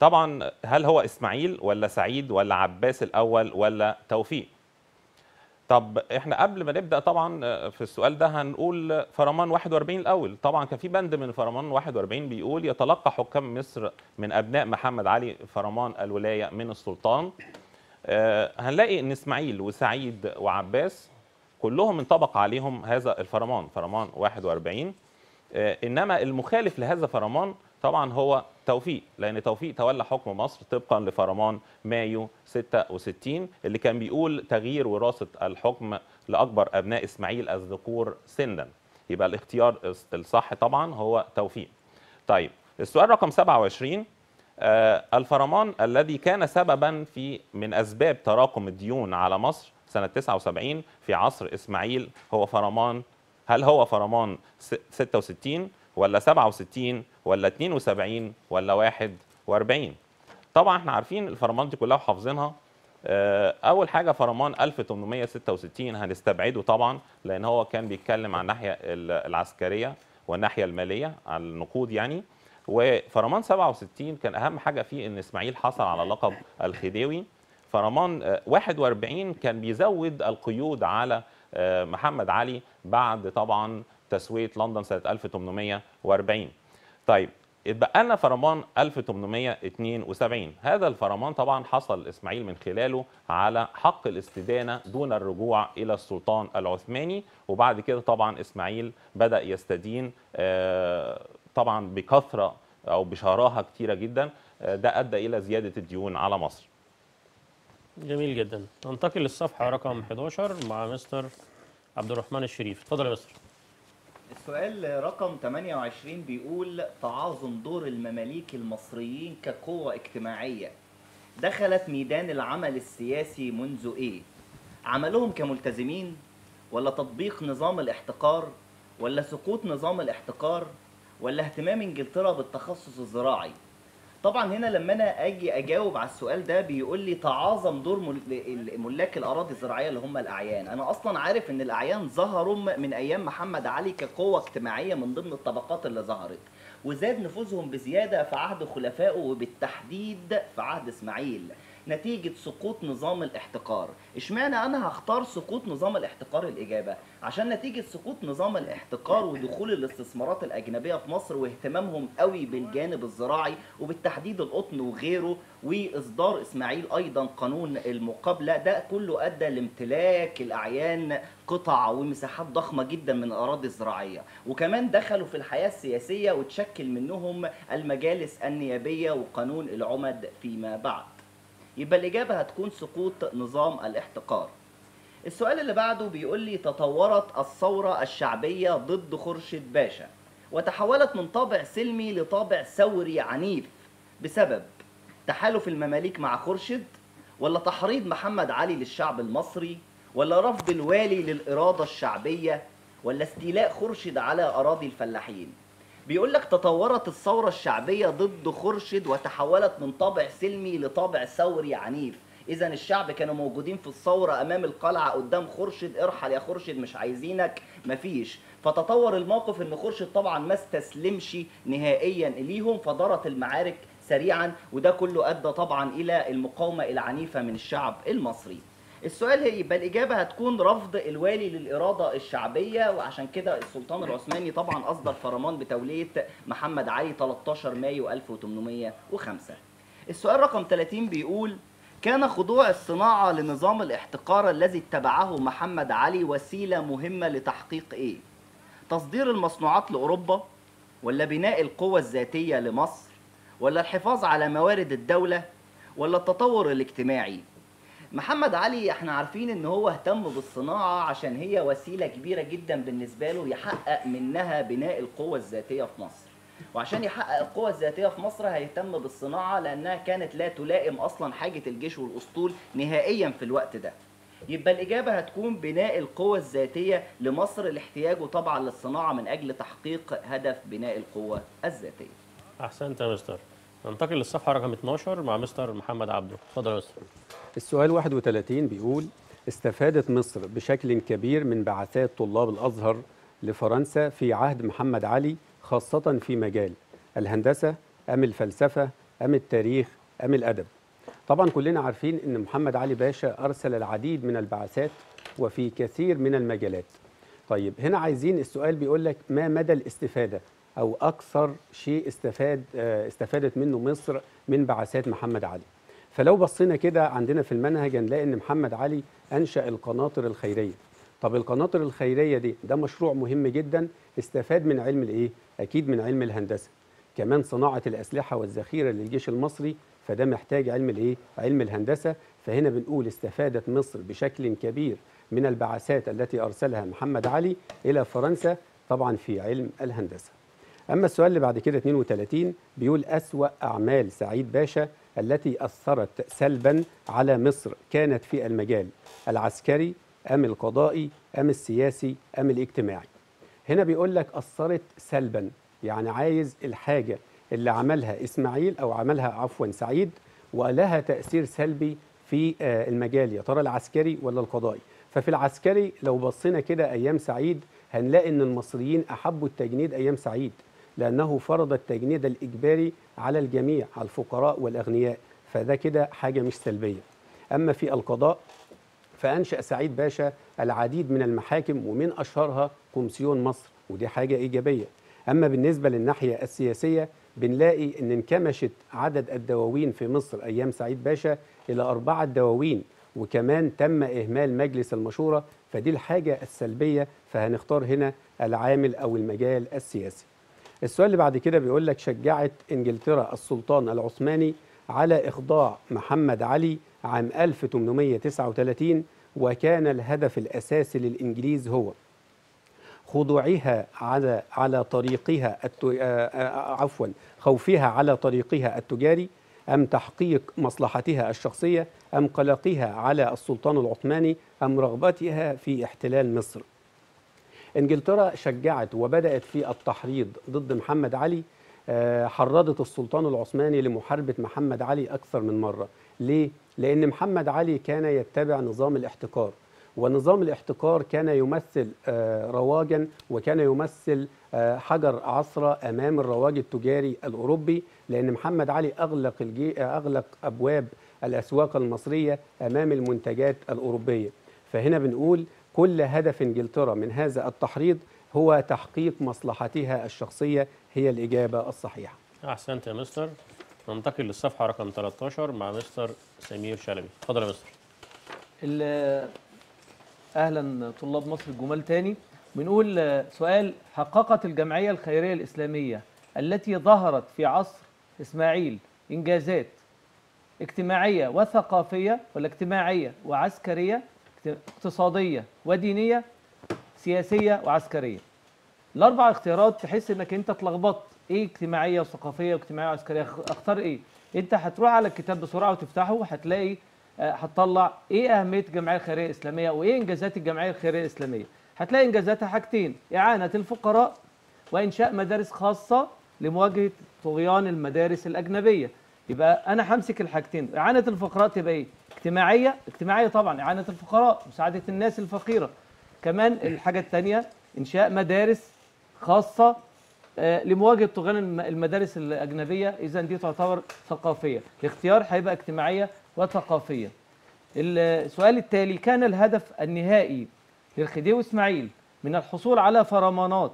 طبعا هل هو إسماعيل ولا سعيد ولا عباس الأول ولا توفيق؟ طب إحنا قبل ما نبدأ طبعا في السؤال ده هنقول فرمان 41 الأول. طبعا كان في بند من فرمان 41 بيقول يتلقى حكام مصر من أبناء محمد علي فرمان الولاية من السلطان. آه، هنلاقي إن إسماعيل وسعيد وعباس كلهم انطبق عليهم هذا الفرمان فرمان 41 آه، إنما المخالف لهذا فرمان طبعا هو توفيق لأن توفيق تولى حكم مصر طبقا لفرمان مايو 66 اللي كان بيقول تغيير وراثة الحكم لأكبر أبناء إسماعيل الذكور سنا. يبقى الاختيار الصح طبعا هو توفيق. طيب السؤال رقم 27 آه، الفرمان الذي كان سببا في من أسباب تراكم الديون على مصر سنة 79 في عصر إسماعيل هو فرمان هل هو فرمان س- 66 ولا 67 ولا 72 ولا 41 طبعا إحنا عارفين الفرمان دي كلها وحافظينها. آه، أول حاجة فرمان 1866 هنستبعده طبعا لأن هو كان بيتكلم عن الناحية ال- العسكرية والناحية المالية على النقود يعني. وفرمان 67 كان أهم حاجة فيه إن إسماعيل حصل على لقب الخديوي. فرمان آه، 41 كان بيزود القيود على آه، محمد علي بعد طبعا تسوية لندن سنة 1840 طيب اتبقى لنا فرمان 1872 هذا الفرمان طبعا حصل إسماعيل من خلاله على حق الاستدانة دون الرجوع إلى السلطان العثماني وبعد كده طبعا إسماعيل بدأ يستدين آه، طبعا بكثرة أو بشراهة كتيرة جدا آه، ده أدى إلى زيادة الديون على مصر. جميل جدا. ننتقل للصفحة رقم 11 مع مستر عبد الرحمن الشريف. اتفضل يا مستر. السؤال رقم 28 بيقول تعاظم دور المماليك المصريين كقوة اجتماعية دخلت ميدان العمل السياسي منذ إيه؟ عملهم كملتزمين ولا تطبيق نظام الاحتكار ولا سقوط نظام الاحتكار ولا اهتمام إنجلترا بالتخصص الزراعي؟ طبعا هنا لما أنا أجي أجاوب على السؤال ده بيقول لي تعاظم دور مل- ملاك الأراضي الزراعية اللي هم الأعيان. أنا أصلا عارف إن الأعيان ظهروا من أيام محمد علي كقوة اجتماعية من ضمن الطبقات اللي ظهرت وزاد نفوذهم بزيادة في عهد خلفائه وبالتحديد في عهد إسماعيل. نتيجة سقوط نظام الاحتكار اشمعنى أنا هختار سقوط نظام الاحتكار الإجابة؟ عشان نتيجة سقوط نظام الاحتكار ودخول الاستثمارات الأجنبية في مصر واهتمامهم قوي بالجانب الزراعي وبالتحديد القطن وغيره وإصدار إسماعيل أيضا قانون المقابلة ده كله أدى لامتلاك الأعيان قطع ومساحات ضخمة جدا من الأراضي الزراعية. وكمان دخلوا في الحياة السياسية وتشكل منهم المجالس النيابية وقانون العمد فيما بعد. يبقى الإجابة هتكون سقوط نظام الاحتكار السؤال اللي بعده بيقول لي تطورت الثورة الشعبية ضد خورشيد باشا وتحولت من طابع سلمي لطابع ثوري عنيف بسبب تحالف المماليك مع خورشيد ولا تحريض محمد علي للشعب المصري ولا رفض الوالي للإرادة الشعبية ولا استيلاء خورشيد على أراضي الفلاحين؟ بيقول لك تطورت الثورة الشعبية ضد خورشيد وتحولت من طابع سلمي لطابع ثوري عنيف. اذا الشعب كانوا موجودين في الثورة أمام القلعة قدام خورشيد. ارحل يا خورشيد مش عايزينك. مفيش. فتطور الموقف إن خورشيد طبعا ما استسلمش نهائيا ليهم فدارت المعارك سريعا وده كله أدى طبعا إلى المقاومة العنيفة من الشعب المصري. السؤال هي يبقى الإجابة هتكون رفض الوالي للإرادة الشعبية وعشان كده السلطان العثماني طبعا أصدر فرمان بتولية محمد علي 13 مايو 1805 السؤال رقم 30 بيقول كان خضوع الصناعة لنظام الاحتكار الذي اتبعه محمد علي وسيلة مهمة لتحقيق إيه؟ تصدير المصنوعات لأوروبا ولا بناء القوة الذاتية لمصر ولا الحفاظ على موارد الدولة ولا التطور الاجتماعي محمد علي إحنا عارفين إن هو اهتم بالصناعة عشان هي وسيلة كبيرة جدا بالنسبة له يحقق منها بناء القوة الذاتية في مصر. وعشان يحقق القوة الذاتية في مصر هيهتم بالصناعة لأنها كانت لا تلائم أصلا حاجة الجيش والأسطول نهائيا في الوقت ده. يبقى الإجابة هتكون بناء القوة الذاتية لمصر لاحتياجه طبعا للصناعة من أجل تحقيق هدف بناء القوة الذاتية. أحسنت يا مستر. ننتقل للصفحة رقم 12 مع مستر محمد عبده. اتفضل يا مستر. السؤال 31 بيقول استفادت مصر بشكل كبير من بعثات طلاب الأزهر لفرنسا في عهد محمد علي خاصة في مجال الهندسة أم الفلسفة أم التاريخ أم الأدب. طبعا كلنا عارفين أن محمد علي باشا أرسل العديد من البعثات وفي كثير من المجالات. طيب هنا عايزين السؤال بيقول لك ما مدى الاستفادة أو أكثر شيء استفاد آه، استفادت منه مصر من بعثات محمد علي؟ فلو بصينا كده عندنا في المنهج هنلاقي إن محمد علي أنشأ القناطر الخيرية. طب القناطر الخيرية دي ده مشروع مهم جدا استفاد من علم الإيه؟ أكيد من علم الهندسة. كمان صناعة الأسلحة والذخيرة للجيش المصري فده محتاج علم الإيه؟ علم الهندسة. فهنا بنقول استفادت مصر بشكل كبير من البعثات التي أرسلها محمد علي إلى فرنسا طبعا في علم الهندسة. أما السؤال اللي بعد كده 32 بيقول أسوأ أعمال سعيد باشا التي أثرت سلبا على مصر كانت في المجال العسكري أم القضائي أم السياسي أم الاجتماعي. هنا بيقول لك أثرت سلبا يعني عايز الحاجة اللي عملها إسماعيل أو عملها عفوا سعيد ولها تأثير سلبي في آه، المجال يا ترى العسكري ولا القضائي. ففي العسكري لو بصينا كده أيام سعيد هنلاقي إن المصريين أحبوا التجنيد أيام سعيد. لأنه فرض التجنيد الإجباري على الجميع على الفقراء والأغنياء. فده كده حاجة مش سلبية. أما في القضاء فأنشأ سعيد باشا العديد من المحاكم ومن أشهرها كومسيون مصر ودي حاجة إيجابية. أما بالنسبة للناحية السياسية بنلاقي إن انكمشت عدد الدواوين في مصر أيام سعيد باشا إلى أربعة دواوين وكمان تم إهمال مجلس المشورة. فدي الحاجة السلبية فهنختار هنا العامل أو المجال السياسي. السؤال اللي بعد كده بيقول لك شجعت إنجلترا السلطان العثماني على إخضاع محمد علي عام 1839 وكان الهدف الأساسي للإنجليز هو خضوعها على على طريقها. آه، آه، عفوا خوفها على طريقها التجاري أم تحقيق مصلحتها الشخصية أم قلقها على السلطان العثماني أم رغبتها في احتلال مصر إنجلترا شجعت وبدأت في التحريض ضد محمد علي آه، حرضت السلطان العثماني لمحاربة محمد علي أكثر من مرة ليه؟ لأن محمد علي كان يتبع نظام الاحتكار ونظام الاحتكار كان يمثل آه، رواجا وكان يمثل آه، حجر عصرة أمام الرواج التجاري الأوروبي لأن محمد علي أغلق, أغلق أبواب الأسواق المصرية أمام المنتجات الأوروبية فهنا بنقول كل هدف إنجلترا من هذا التحريض هو تحقيق مصلحتها الشخصية هي الإجابة الصحيحة. أحسنت يا مستر. ننتقل للصفحة رقم 13 مع مستر سمير شلبي. اتفضل يا مستر. ال- أهلا طلاب مصر الجمال تاني. بنقول سؤال حققت الجمعية الخيرية الإسلامية التي ظهرت في عصر إسماعيل إنجازات اجتماعية وثقافية ولا اجتماعية وعسكرية؟ اقتصادية ودينية سياسية وعسكرية. الأربع اختيارات تحس إنك أنت اتلخبطت. إيه اجتماعية وثقافية واجتماعية وعسكرية؟ أختار إيه؟ أنت هتروح على الكتاب بسرعة وتفتحه هتلاقي آه، هتطلع إيه أهمية الجمعية الخيرية الإسلامية وإيه إنجازات الجمعية الخيرية الإسلامية. هتلاقي إنجازاتها حاجتين إعانة الفقراء وإنشاء مدارس خاصة لمواجهة طغيان المدارس الأجنبية. يبقى أنا همسك الحاجتين إعانة الفقراء تبقى إيه؟ اجتماعية اجتماعية طبعا إعانة الفقراء مساعدة الناس الفقيرة. كمان الحاجة الثانية إنشاء مدارس خاصة آه، لمواجهة طغيان الم- المدارس الأجنبية. اذا دي تعتبر ثقافية. الاختيار هيبقى اجتماعية وثقافية. السؤال التالي كان الهدف النهائي للخديوي إسماعيل من الحصول على فرمانات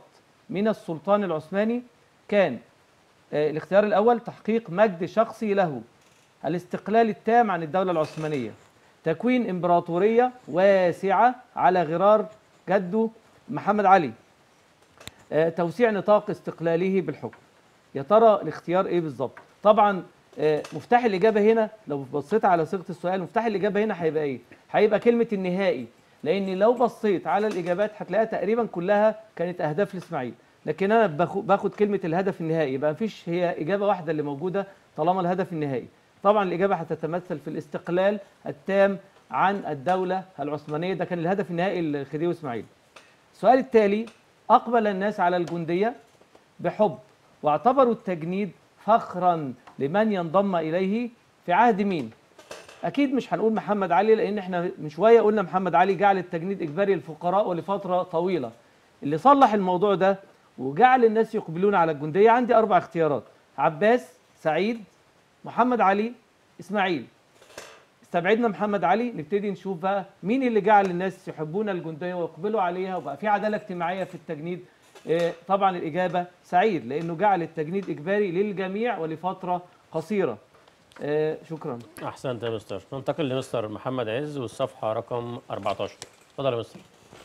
من السلطان العثماني؟ كان آه، الاختيار الأول تحقيق مجد شخصي له. الاستقلال التام عن الدولة العثمانية. تكوين إمبراطورية واسعة على غرار جده محمد علي. آه، توسيع نطاق استقلاله بالحكم. يا ترى الاختيار إيه بالظبط؟ طبعا آه، مفتاح الإجابة هنا لو بصيت على صيغة السؤال مفتاح الإجابة هنا هيبقى إيه؟ هيبقى كلمة النهائي. لأن لو بصيت على الإجابات هتلاقيها تقريبا كلها كانت أهداف لإسماعيل. لكن أنا باخد كلمة الهدف النهائي. يبقى مفيش هي إجابة واحدة اللي موجودة طالما الهدف النهائي. طبعا الإجابة هتتمثل في الاستقلال التام عن الدولة العثمانية ده كان الهدف النهائي للخديوي إسماعيل السؤال التالي أقبل الناس على الجندية بحب واعتبروا التجنيد فخرا لمن ينضم إليه في عهد مين؟ أكيد مش هنقول محمد علي لأن إحنا من شوية قلنا محمد علي جعل التجنيد إجباري للفقراء ولفترة طويلة. اللي صلح الموضوع ده وجعل الناس يقبلون على الجندية عندي أربع اختيارات عباس سعيد محمد علي إسماعيل. استبعدنا محمد علي نبتدي نشوف بقى مين اللي جعل الناس يحبون الجندية ويقبلوا عليها. وبقى في عدالة اجتماعية في التجنيد. آه، طبعا الإجابة سعيد لأنه جعل التجنيد إجباري للجميع ولفترة قصيرة. آه، شكرا. أحسنت يا مستر. ننتقل لمستر محمد عز والصفحة رقم 14 اتفضل يا مستر.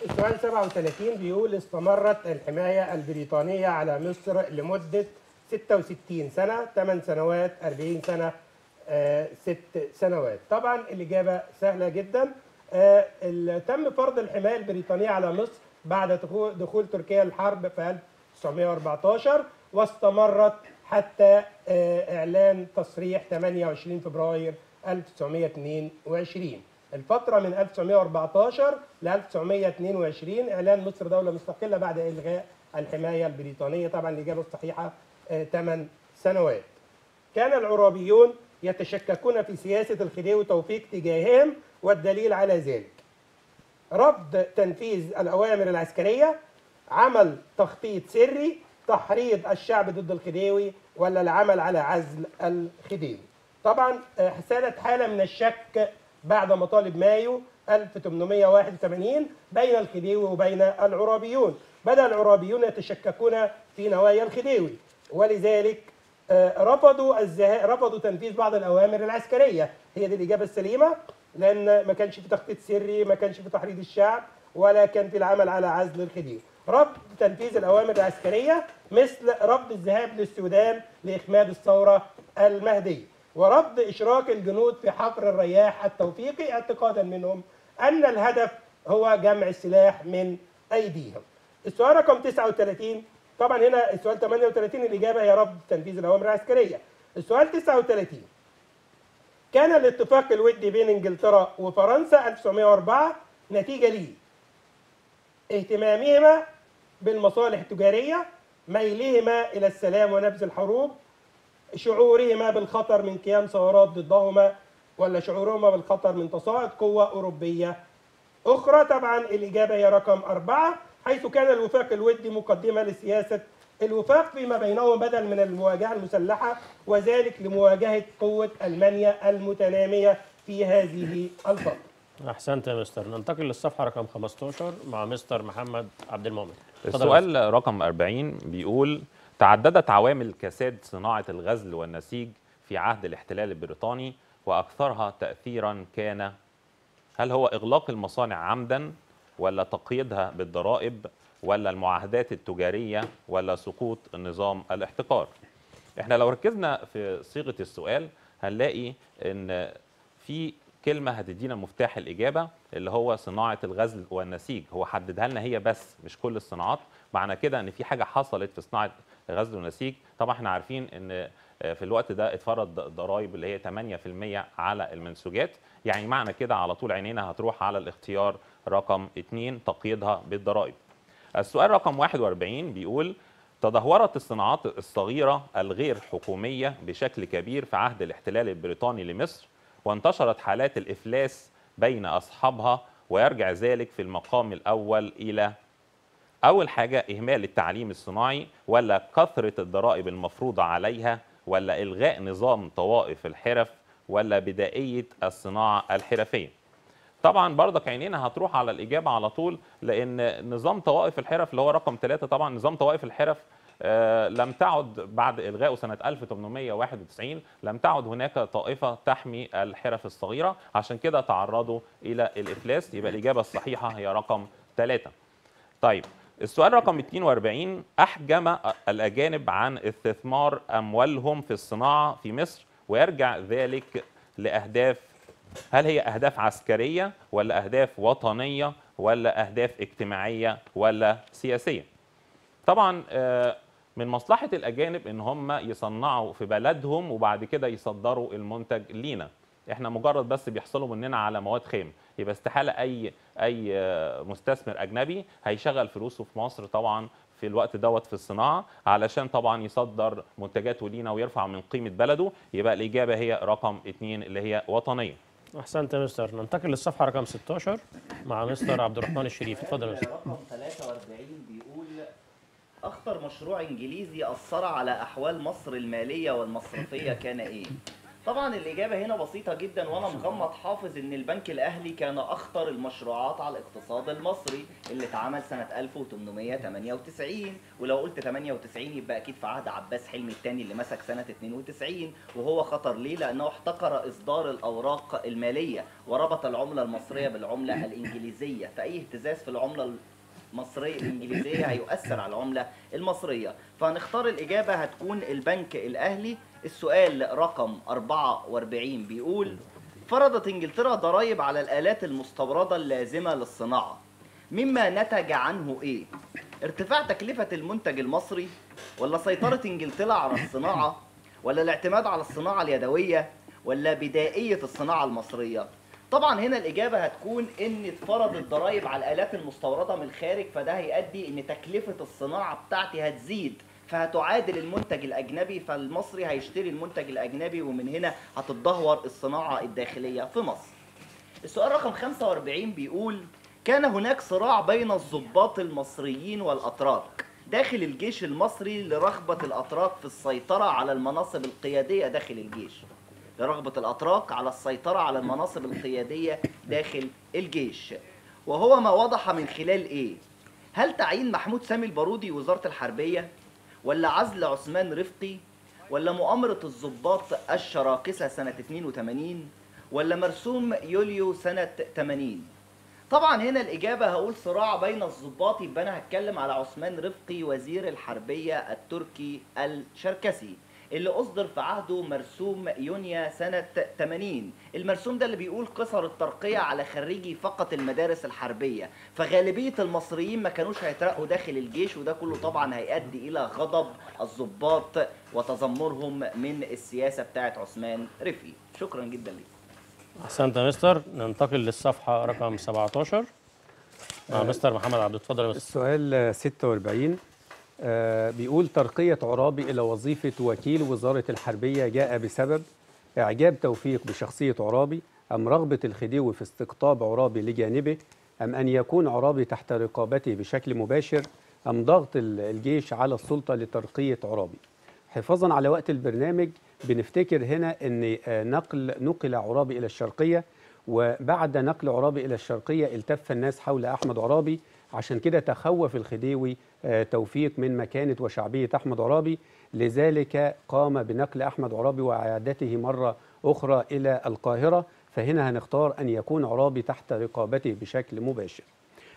السؤال 37 بيقول استمرت الحماية البريطانية على مصر لمدة 66 سنة 8 سنوات 40 سنة آه، 6 سنوات. طبعا الإجابة سهلة جدا. آه، تم فرض الحماية البريطانية على مصر بعد دخول- دخول تركيا الحرب في 1914 واستمرت حتى آه، إعلان تصريح 28 فبراير 1922 الفترة من 1914 ل 1922 إعلان مصر دولة مستقلة بعد إلغاء الحماية البريطانية. طبعا الإجابة الصحيحة 8 سنوات. كان العرابيون يتشككون في سياسة الخديوي توفيق تجاههم والدليل على ذلك. رفض تنفيذ الأوامر العسكرية عمل تخطيط سري تحريض الشعب ضد الخديوي ولا العمل على عزل الخديوي. طبعا آه، سادت حالة من الشك بعد مطالب مايو 1881 بين الخديوي وبين العرابيون. بدأ العرابيون يتشككون في نوايا الخديوي. ولذلك آه، رفضوا الذهاب رفضوا تنفيذ بعض الأوامر العسكرية. هي دي الإجابة السليمة لأن ما كانش في تخطيط سري ما كانش في تحريض الشعب ولا كان في العمل على عزل الخديوي. رفض تنفيذ الأوامر العسكرية مثل رفض الذهاب للسودان لإخماد الثورة المهدية ورفض إشراك الجنود في حفر الرياح التوفيقي اعتقادا منهم أن الهدف هو جمع السلاح من أيديهم. السؤال رقم 39 طبعا هنا السؤال 38 الإجابة هي رفض تنفيذ الأوامر العسكرية. السؤال 39 كان الاتفاق الودي بين إنجلترا وفرنسا 1904 نتيجة ليه؟ اهتمامهما بالمصالح التجارية ميلهما إلى السلام ونبذ الحروب شعورهما بالخطر من قيام ثورات ضدهما ولا شعورهما بالخطر من تصاعد قوة أوروبية أخرى؟ طبعا الإجابة هي رقم أربعة. حيث كان الوفاق الودي مقدمة لسياسة الوفاق فيما بينهم بدل من المواجهة المسلحة وذلك لمواجهة قوة ألمانيا المتنامية في هذه الفترة. أحسنت يا مستر. ننتقل للصفحة رقم 15 مع مستر محمد عبد المؤمن. السؤال رقم 40 بيقول تعددت عوامل كساد صناعة الغزل والنسيج في عهد الاحتلال البريطاني وأكثرها تأثيرا كان هل هو إغلاق المصانع عمدا ولا تقييدها بالضرائب ولا المعاهدات التجارية ولا سقوط النظام الاحتكار إحنا لو ركزنا في صيغة السؤال هنلاقي إن في كلمة هتدينا مفتاح الإجابة اللي هو صناعة الغزل والنسيج. هو حددها لنا هي بس مش كل الصناعات. معنى كده إن في حاجة حصلت في صناعة الغزل والنسيج طبعا إحنا عارفين إن في الوقت ده اتفرض ضرائب اللي هي 8% على المنسوجات. يعني معنى كده على طول عينينا هتروح على الاختيار رقم 2 تقييدها بالضرائب. السؤال رقم 41 بيقول تدهورت الصناعات الصغيرة الغير حكومية بشكل كبير في عهد الاحتلال البريطاني لمصر وانتشرت حالات الإفلاس بين أصحابها ويرجع ذلك في المقام الأول إلى أول حاجة إهمال التعليم الصناعي ولا كثرة الضرائب المفروضة عليها ولا إلغاء نظام طوائف الحرف ولا بدائية الصناعة الحرفية. طبعا برضك عينينا هتروح على الإجابة على طول لأن نظام طوائف الحرف اللي هو رقم ثلاثة طبعا نظام طوائف الحرف آه، لم تعد بعد إلغائه سنة 1891 لم تعد هناك طائفة تحمي الحرف الصغيرة. عشان كده تعرضوا إلى الإفلاس. يبقى الإجابة الصحيحة هي رقم ثلاثة طيب السؤال رقم 42 أحجم الأجانب عن استثمار أموالهم في الصناعة في مصر ويرجع ذلك لأهداف هل هي أهداف عسكرية ولا أهداف وطنية ولا أهداف اجتماعية ولا سياسية؟ طبعا آه، من مصلحة الأجانب إن هم يصنعوا في بلدهم وبعد كده يصدروا المنتج لينا. إحنا مجرد بس بيحصلوا مننا على مواد خام. يبقى استحالة أي أي آه، مستثمر أجنبي هيشغل فلوسه في مصر طبعا في الوقت دوت في الصناعة علشان طبعا يصدر منتجاته لينا ويرفع من قيمة بلده. يبقى الإجابة هي رقم اتنين اللي هي وطنية. أحسنت يا مستر. ننتقل للصفحة رقم 16 مع مستر عبد الرحمن الشريف اتفضل يا مستر. رقم 43 بيقول أخطر مشروع إنجليزي أثر على أحوال مصر المالية والمصرفية كان إيه؟ طبعا الإجابة هنا بسيطة جدا وأنا مغمض حافظ إن البنك الأهلي كان أخطر المشروعات على الاقتصاد المصري اللي اتعمل سنة 1898 ولو قلت 98 يبقى أكيد في عهد عباس حلمي الثاني اللي مسك سنة 92 وهو خطر. ليه؟ لأنه احتكر إصدار الأوراق المالية وربط العملة المصرية بالعملة الإنجليزية. فأي اهتزاز في العملة المصرية الإنجليزية هيؤثر على العملة المصرية. فهنختار الإجابة هتكون البنك الأهلي. السؤال رقم 44 بيقول فرضت إنجلترا ضرائب على الآلات المستوردة اللازمة للصناعة مما نتج عنه إيه؟ ارتفاع تكلفة المنتج المصري ولا سيطرة إنجلترا على الصناعة ولا الاعتماد على الصناعة اليدوية ولا بدائية الصناعة المصرية طبعا هنا الإجابة هتكون إن اتفرضت ضرائب على الآلات المستوردة من الخارج فده هيؤدي إن تكلفة الصناعة بتاعتي هتزيد فهتعادل المنتج الأجنبي فالمصري هيشتري المنتج الأجنبي ومن هنا هتتدهور الصناعة الداخلية في مصر السؤال رقم 45 بيقول كان هناك صراع بين الضباط المصريين والأتراك داخل الجيش المصري لرغبة الأتراك في السيطرة على المناصب القيادية داخل الجيش لرغبة الأتراك على السيطرة على المناصب القيادية داخل الجيش وهو ما وضح من خلال إيه؟ هل تعيين محمود سامي البارودي وزارة الحربية؟ ولا عزل عثمان رفقي؟ ولا مؤامرة الضباط الشراكسة سنة 82 ولا مرسوم يوليو سنة 80 طبعا هنا الإجابة هقول صراع بين الضباط يبقى أنا هتكلم على عثمان رفقي وزير الحربية التركي الشركسي اللي أصدر في عهده مرسوم يونيو سنة 80 المرسوم ده اللي بيقول قصر الترقية على خريجي فقط المدارس الحربية. فغالبية المصريين ما كانوش هيترقوا داخل الجيش وده كله طبعا هيؤدي إلى غضب الضباط وتذمرهم من السياسة بتاعت عثمان رفقي شكرا جدا ليك. أحسنت يا مستر. ننتقل للصفحة رقم 17 مع مستر محمد عبد اتفضل يا مستر السؤال آه، 46 آه، بيقول ترقية عرابي إلى وظيفة وكيل وزارة الحربية جاء بسبب إعجاب توفيق بشخصية عرابي أم رغبة الخديوي في استقطاب عرابي لجانبه أم أن يكون عرابي تحت رقابته بشكل مباشر أم ضغط ال- الجيش على السلطة لترقية عرابي. حفاظا على وقت البرنامج بنفتكر هنا أن آه، نقل نقل عرابي إلى الشرقية وبعد نقل عرابي إلى الشرقية التف الناس حول أحمد عرابي عشان كده تخوف الخديوي آه، توفيق من مكانة وشعبية أحمد عرابي. لذلك قام بنقل أحمد عرابي وإعادته مرة أخرى إلى القاهرة. فهنا هنختار أن يكون عرابي تحت رقابته بشكل مباشر.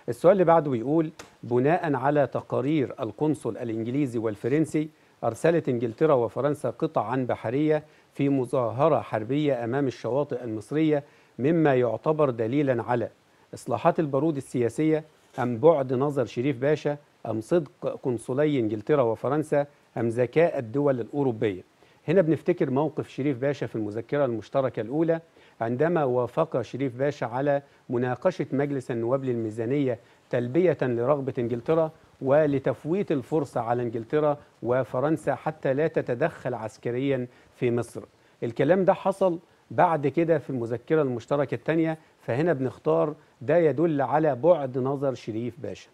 السؤال اللي بعده يقول بناء على تقارير القنصل الإنجليزي والفرنسي أرسلت إنجلترا وفرنسا قطعا بحرية في مظاهرة حربية أمام الشواطئ المصرية مما يعتبر دليلا على إصلاحات البارود السياسية أم بعد نظر شريف باشا أم صدق قنصلي إنجلترا وفرنسا أم ذكاء الدول الأوروبية. هنا بنفتكر موقف شريف باشا في المذكرة المشتركة الأولى عندما وافق شريف باشا على مناقشة مجلس النواب للميزانية تلبية لرغبة إنجلترا ولتفويت الفرصة على إنجلترا وفرنسا حتى لا تتدخل عسكريا في مصر. الكلام ده حصل بعد كده في المذكرة المشتركة الثانية فهنا بنختار ده يدل على بعد نظر شريف باشا.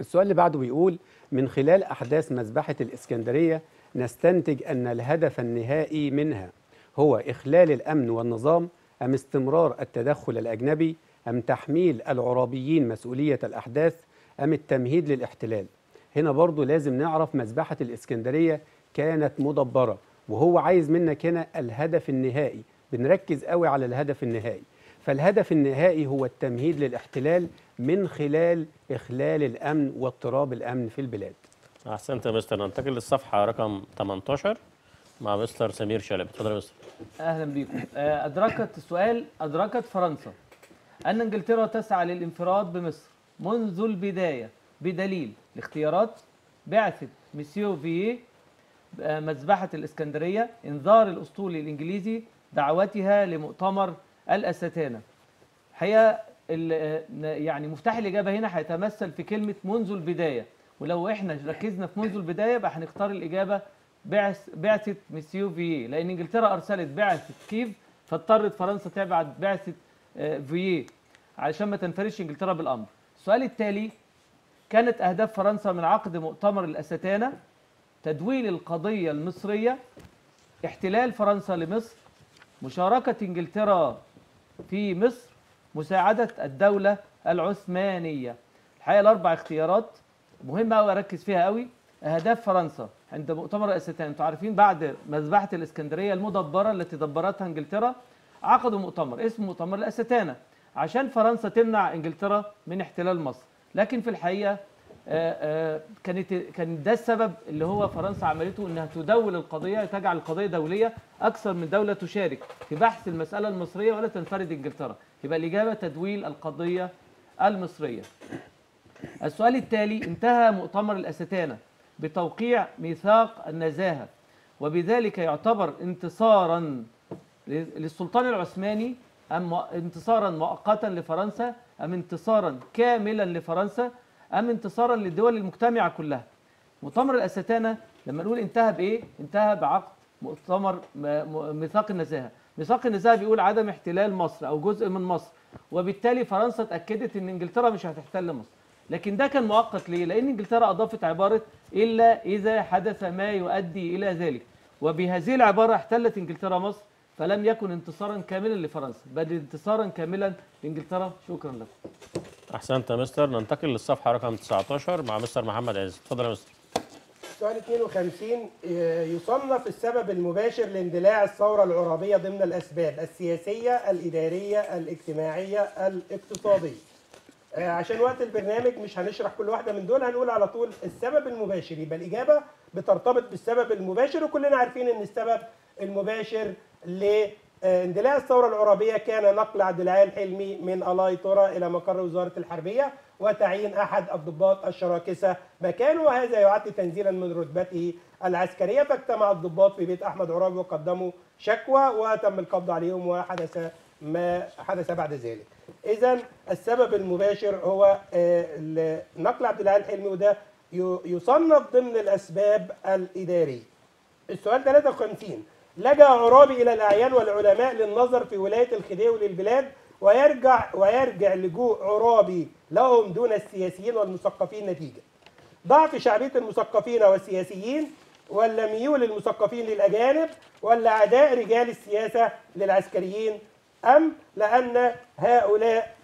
السؤال اللي بعده بيقول من خلال أحداث مذبحة الإسكندرية نستنتج أن الهدف النهائي منها هو إخلال الأمن والنظام أم استمرار التدخل الأجنبي أم تحميل العرابيين مسؤولية الأحداث أم التمهيد للاحتلال؟ هنا برضو لازم نعرف مذبحة الإسكندرية كانت مدبرة وهو عايز منك هنا الهدف النهائي. بنركز قوي على الهدف النهائي. فالهدف النهائي هو التمهيد للاحتلال من خلال إخلال الأمن واضطراب الأمن في البلاد. أحسنت يا مستر. ننتقل للصفحة رقم 18 مع مستر سمير شلبي. اتفضل يا مستر. أهلا بكم آه، أدركت السؤال أدركت فرنسا أن إنجلترا تسعى للانفراد بمصر منذ البداية بدليل الاختيارات بعثة مسيو فييه آه، مذبحة الإسكندرية إنذار الأسطول الإنجليزي دعوتها لمؤتمر الاستانه الحقيقة ال- يعني مفتاح الإجابة هنا هيتمثل في كلمة منذ البداية. ولو إحنا ركزنا في منذ البداية يبقى هنختار الإجابة بعث بعثه مسيو فييه لأن إنجلترا أرسلت بعثه كيف؟ فاضطرت فرنسا تبعت بعثه آه، فييه علشان ما تنفردش إنجلترا بالأمر. السؤال التالي كانت أهداف فرنسا من عقد مؤتمر الاستانه تدويل القضية المصرية احتلال فرنسا لمصر مشاركة إنجلترا في مصر مساعدة الدولة العثمانية. الحقيقة الأربع اختيارات مهمة قوي أركز فيها قوي أهداف فرنسا عند مؤتمر الاستان أنتوا عارفين بعد مذبحة الإسكندرية المدبرة التي دبرتها إنجلترا عقدوا مؤتمر اسمه مؤتمر الاستانه عشان فرنسا تمنع إنجلترا من احتلال مصر. لكن في الحقيقة آه، كانت كان ده السبب اللي هو فرنسا عملته إنها تدول القضية تجعل القضية دولية أكثر من دولة تشارك في بحث المسألة المصرية ولا تنفرد إنجلترا. يبقى الإجابة تدويل القضية المصرية. السؤال التالي انتهى مؤتمر الاستانه بتوقيع ميثاق النزاهة وبذلك يعتبر انتصارا للسلطان العثماني أم انتصارا مؤقتا لفرنسا أم انتصارا كاملا لفرنسا؟ أم انتصارا للدول المجتمعة كلها. مؤتمر الاستانه لما نقول انتهى بإيه؟ انتهى بعقد مؤتمر ميثاق النزاهة. ميثاق النزاهة بيقول عدم احتلال مصر أو جزء من مصر وبالتالي فرنسا اتاكدت إن إنجلترا مش هتحتل مصر. لكن ده كان مؤقت ليه؟ لأن إنجلترا أضافت عبارة إلا إذا حدث ما يؤدي إلى ذلك. وبهذه العبارة احتلت إنجلترا مصر فلم يكن انتصارا كاملا لفرنسا بل انتصارا كاملا لإنجلترا. شكرا لكم. أحسنت يا مستر ننتقل للصفحة رقم 19 مع مستر محمد عز. اتفضل يا مستر. سؤال 52 آه، يصنف السبب المباشر لاندلاع الثورة العرابية ضمن الأسباب السياسية الإدارية الاجتماعية الاقتصادية. آه، عشان وقت البرنامج مش هنشرح كل واحدة من دول هنقول على طول السبب المباشر. يبقى الإجابة بترتبط بالسبب المباشر وكلنا عارفين إن السبب المباشر لاندلاع الثورة العرابية كان نقل عبد العال حلمي من ألاي ترى إلى مقر وزارة الحربية وتعيين أحد الضباط الشراكسة مكانه وهذا يعد تنزيلا من رتبته العسكرية. فاجتمع الضباط في بيت أحمد عرابي وقدموا شكوى وتم القبض عليهم وحدث ما حدث بعد ذلك. إذا السبب المباشر هو آه، نقل عبد العال حلمي وده يصنف ضمن الأسباب الإدارية السؤال 53 لجأ عرابي إلى الأعيان والعلماء للنظر في ولاية الخديوي للبلاد ويرجع ويرجع لجوء عرابي لهم دون السياسيين والمثقفين نتيجة. ضعف شعبية المثقفين والسياسيين ولا ميول المثقفين للأجانب ولا عداء رجال السياسة للعسكريين أم لأن هؤلاء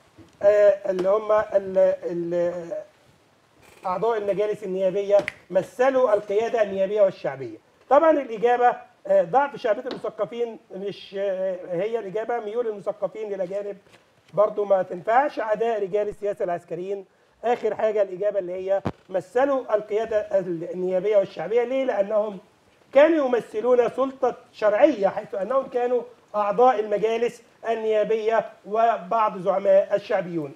آه، اللي هم أعضاء المجالس النيابية مثلوا القيادة النيابية والشعبية. طبعا الإجابة ضعف شعبية المثقفين مش آه، هي الإجابة ميول المثقفين للأجانب برضو ما تنفعش عداء رجال السياسة العسكريين. آخر حاجة الإجابة اللي هي مثلوا القيادة النيابية والشعبية. ليه؟ لأنهم كانوا يمثلون سلطة شرعية حيث أنهم كانوا أعضاء المجالس النيابية وبعض زعماء الشعبيون.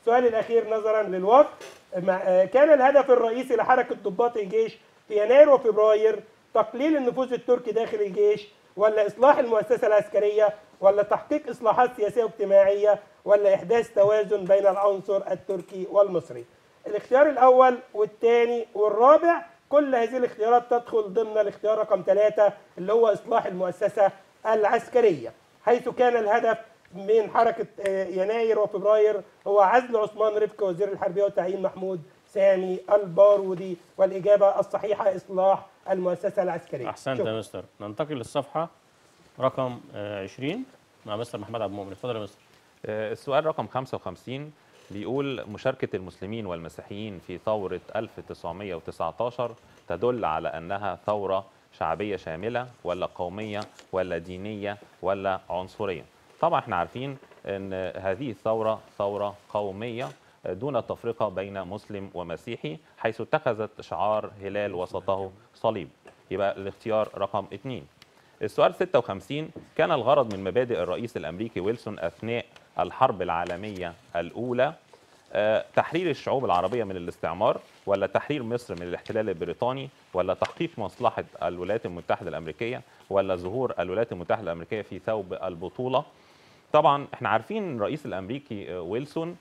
السؤال الأخير نظرا للوقت. آه، كان الهدف الرئيسي لحركة ضباط الجيش في يناير وفبراير تقليل النفوذ التركي داخل الجيش؟ ولا إصلاح المؤسسة العسكرية؟ ولا تحقيق إصلاحات سياسية واجتماعية؟ ولا إحداث توازن بين العنصر التركي والمصري؟ الاختيار الأول والثاني والرابع كل هذه الاختيارات تدخل ضمن الاختيار رقم ثلاثة اللي هو إصلاح المؤسسة العسكرية حيث كان الهدف من حركة آه، يناير وفبراير هو عزل عثمان رفكي وزير الحربية وتعيين محمود سامي البارودي والإجابة الصحيحة إصلاح المؤسسة العسكرية. أحسنت شكراً. يا مستر. ننتقل للصفحة. رقم آه، 20 مع مستر محمد عبد المؤمن. اتفضل يا مستر. آه، السؤال رقم 55 بيقول مشاركة المسلمين والمسيحيين في ثورة 1919 تدل على أنها ثورة شعبية شاملة ولا قومية ولا دينية ولا عنصرية. طبعا إحنا عارفين أن هذه الثورة ثورة قومية دون تفرقة بين مسلم ومسيحي حيث اتخذت شعار هلال وسطه صليب. يبقى الاختيار رقم اثنين السؤال 56 كان الغرض من مبادئ الرئيس الأمريكي ويلسون أثناء الحرب العالمية الأولى آه، تحرير الشعوب العربية من الاستعمار ولا تحرير مصر من الاحتلال البريطاني ولا تحقيق مصلحة الولايات المتحدة الأمريكية ولا ظهور الولايات المتحدة الأمريكية في ثوب البطولة؟ طبعا إحنا عارفين الرئيس الأمريكي آه، ويلسون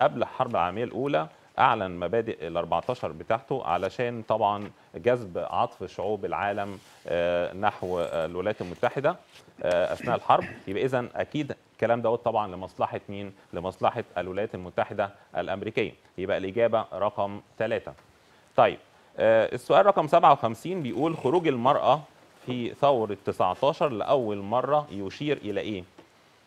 قبل الحرب العالمية الأولى أعلن مبادئ ال 14 بتاعته علشان طبعا جذب عطف شعوب العالم آه، نحو آه، الولايات المتحدة آه، أثناء الحرب يبقى اذا أكيد الكلام دوت طبعا لمصلحة مين؟ لمصلحة الولايات المتحدة الأمريكية يبقى الإجابة رقم ثلاثة طيب آه، السؤال رقم 57 بيقول خروج المرأة في ثورة 19 لأول مرة يشير إلى إيه؟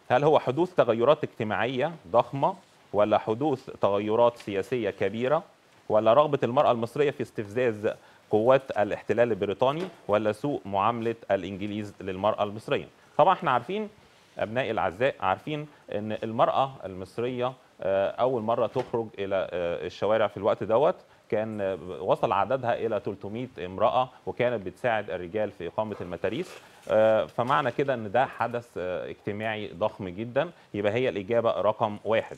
هل هو حدوث تغيرات اجتماعية ضخمة ولا حدوث تغيرات سياسية كبيرة ولا رغبة المرأة المصرية في استفزاز قوات الاحتلال البريطاني ولا سوء معاملة الإنجليز للمرأة المصرية. طبعا إحنا عارفين أبنائي الأعزاء عارفين أن المرأة المصرية آه، أول مرة تخرج إلى آه، الشوارع في الوقت دوت كان آه، وصل عددها إلى 300 امرأة وكانت بتساعد الرجال في إقامة المتاريس فمعنى كده أن ده حدث اجتماعي ضخم جدا يبقى هي الإجابة رقم واحد.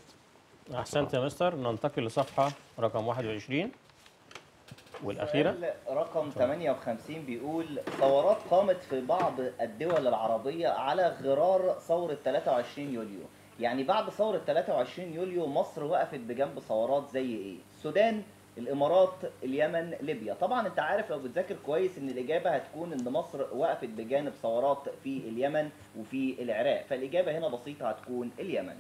أحسنت يا مستر ننتقل لصفحة رقم 21 والأخيرة؟ رقم 58 بيقول ثورات قامت في بعض الدول العربية على غرار ثورة 23 يوليو. يعني بعد ثورة 23 يوليو مصر وقفت بجنب ثورات زي إيه؟ السودان الإمارات اليمن ليبيا. طبعا أنت عارف لو بتذاكر كويس إن الإجابة هتكون إن مصر وقفت بجانب ثورات في اليمن وفي العراق. فالإجابة هنا بسيطة هتكون اليمن.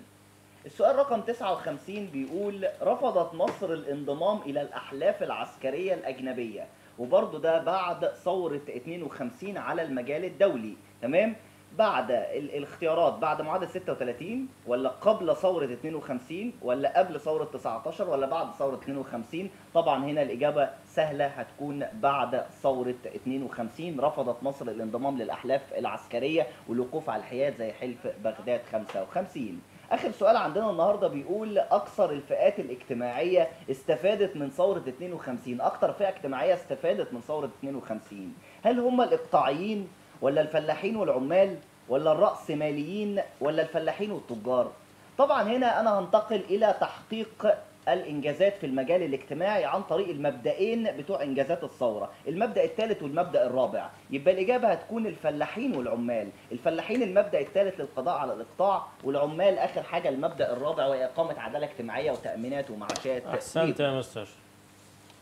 السؤال رقم 59 بيقول رفضت مصر الانضمام إلى الأحلاف العسكرية الأجنبية وبرضه ده بعد ثورة 52 على المجال الدولي تمام؟ بعد ال- الاختيارات بعد معاهدة 36 ولا قبل ثورة 52 ولا قبل ثورة 19 ولا بعد ثورة 52 طبعا هنا الإجابة سهلة هتكون بعد ثورة 52 رفضت مصر الانضمام للأحلاف العسكرية والوقوف على الحياد زي حلف بغداد 55 آخر سؤال عندنا النهارده بيقول أكثر الفئات الاجتماعية استفادت من ثورة 52 أكثر فئة اجتماعية استفادت من ثورة 52 هل هم الإقطاعيين ولا الفلاحين والعمال ولا الرأسماليين ولا الفلاحين والتجار؟ طبعا هنا أنا هنتقل إلى تحقيق الإنجازات في المجال الاجتماعي عن طريق المبدئين بتوع إنجازات الثورة. المبدأ الثالث والمبدأ الرابع. يبقى الإجابة هتكون الفلاحين والعمال. الفلاحين المبدأ الثالث للقضاء على الإقطاع والعمال آخر حاجة المبدأ الرابع وهي إقامة عدالة اجتماعية وتأمينات ومعاشات أحسنت يا مستر.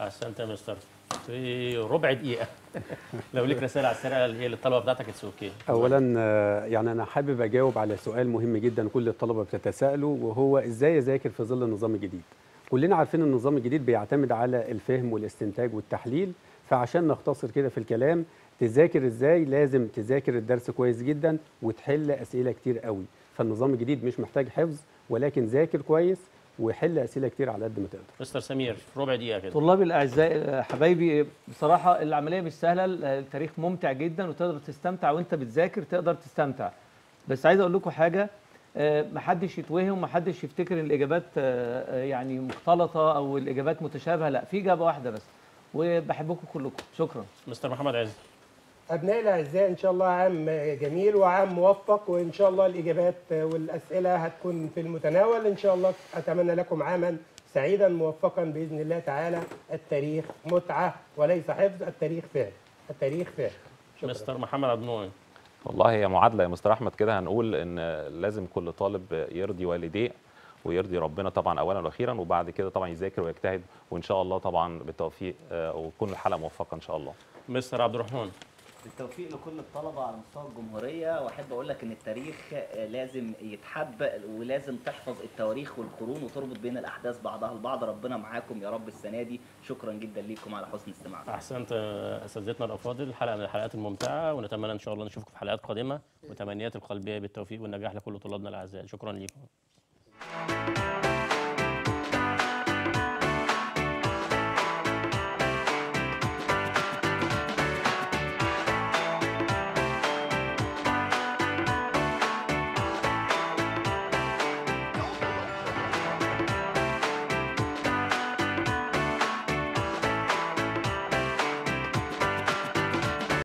أحسنت يا مستر. في ربع دقيقة. لو ليك رسالة على السريع اللي هي للطلبه بتاعتك it's okay اولا آه، يعني أنا حابب أجاوب على سؤال مهم جدا كل الطلبة بتتساءله وهو إزاي أذاكر في ظل النظام الجديد؟ كلنا عارفين إن النظام الجديد بيعتمد على الفهم والاستنتاج والتحليل فعشان نختصر كده في الكلام تذاكر إزاي لازم تذاكر الدرس كويس جدا وتحل أسئلة كتير قوي. فالنظام الجديد مش محتاج حفظ ولكن ذاكر كويس وحل أسئلة كتير على قد ما تقدر. مستر سمير في ربع دقيقة كده. طلابي الأعزاء حبايبي بصراحة العملية مش سهلة التاريخ ممتع جدا وتقدر تستمتع وأنت بتذاكر تقدر تستمتع. بس عايز أقول لكم حاجة محدش يتوهم محدش يفتكر إن الإجابات آه، آه، يعني مختلطة أو الإجابات متشابهة. لا في إجابة واحدة بس وبحبكم كلكم. شكرا. مستر محمد عز. أبنائي الأعزاء إن شاء الله عام جميل وعام موفق وإن شاء الله الإجابات والأسئلة هتكون في المتناول. إن شاء الله أتمنى لكم عاما سعيدا موفقا بإذن الله تعالى. التاريخ متعة وليس حفظ التاريخ فهم التاريخ فهم شكرا. مستر محمد عبد المؤمن والله هي معادلة يا مستر أحمد كده هنقول إن لازم كل طالب يرضي والديه ويرضي ربنا طبعا اولا وأخيرا وبعد كده طبعا يذاكر ويجتهد وإن شاء الله طبعا بالتوفيق آه، وتكون الحلقة موفقة إن شاء الله. مستر عبد الرحمن. بالتوفيق لكل الطلبة على مستوى الجمهورية وأحب أقول لك إن التاريخ آه، لازم يتحب ولازم تحفظ التواريخ والقرون وتربط بين الأحداث بعضها البعض. ربنا معاكم يا رب السنة دي. شكرا جدا ليكم على حسن استماعكم. أحسنت آه، اساتذتنا الأفاضل. حلقه من الحلقات الممتعة ونتمنى إن شاء الله نشوفكم في حلقات قادمة. وتمنيات القلبية بالتوفيق والنجاح لكل طلابنا الأعزاء. شكرا لكم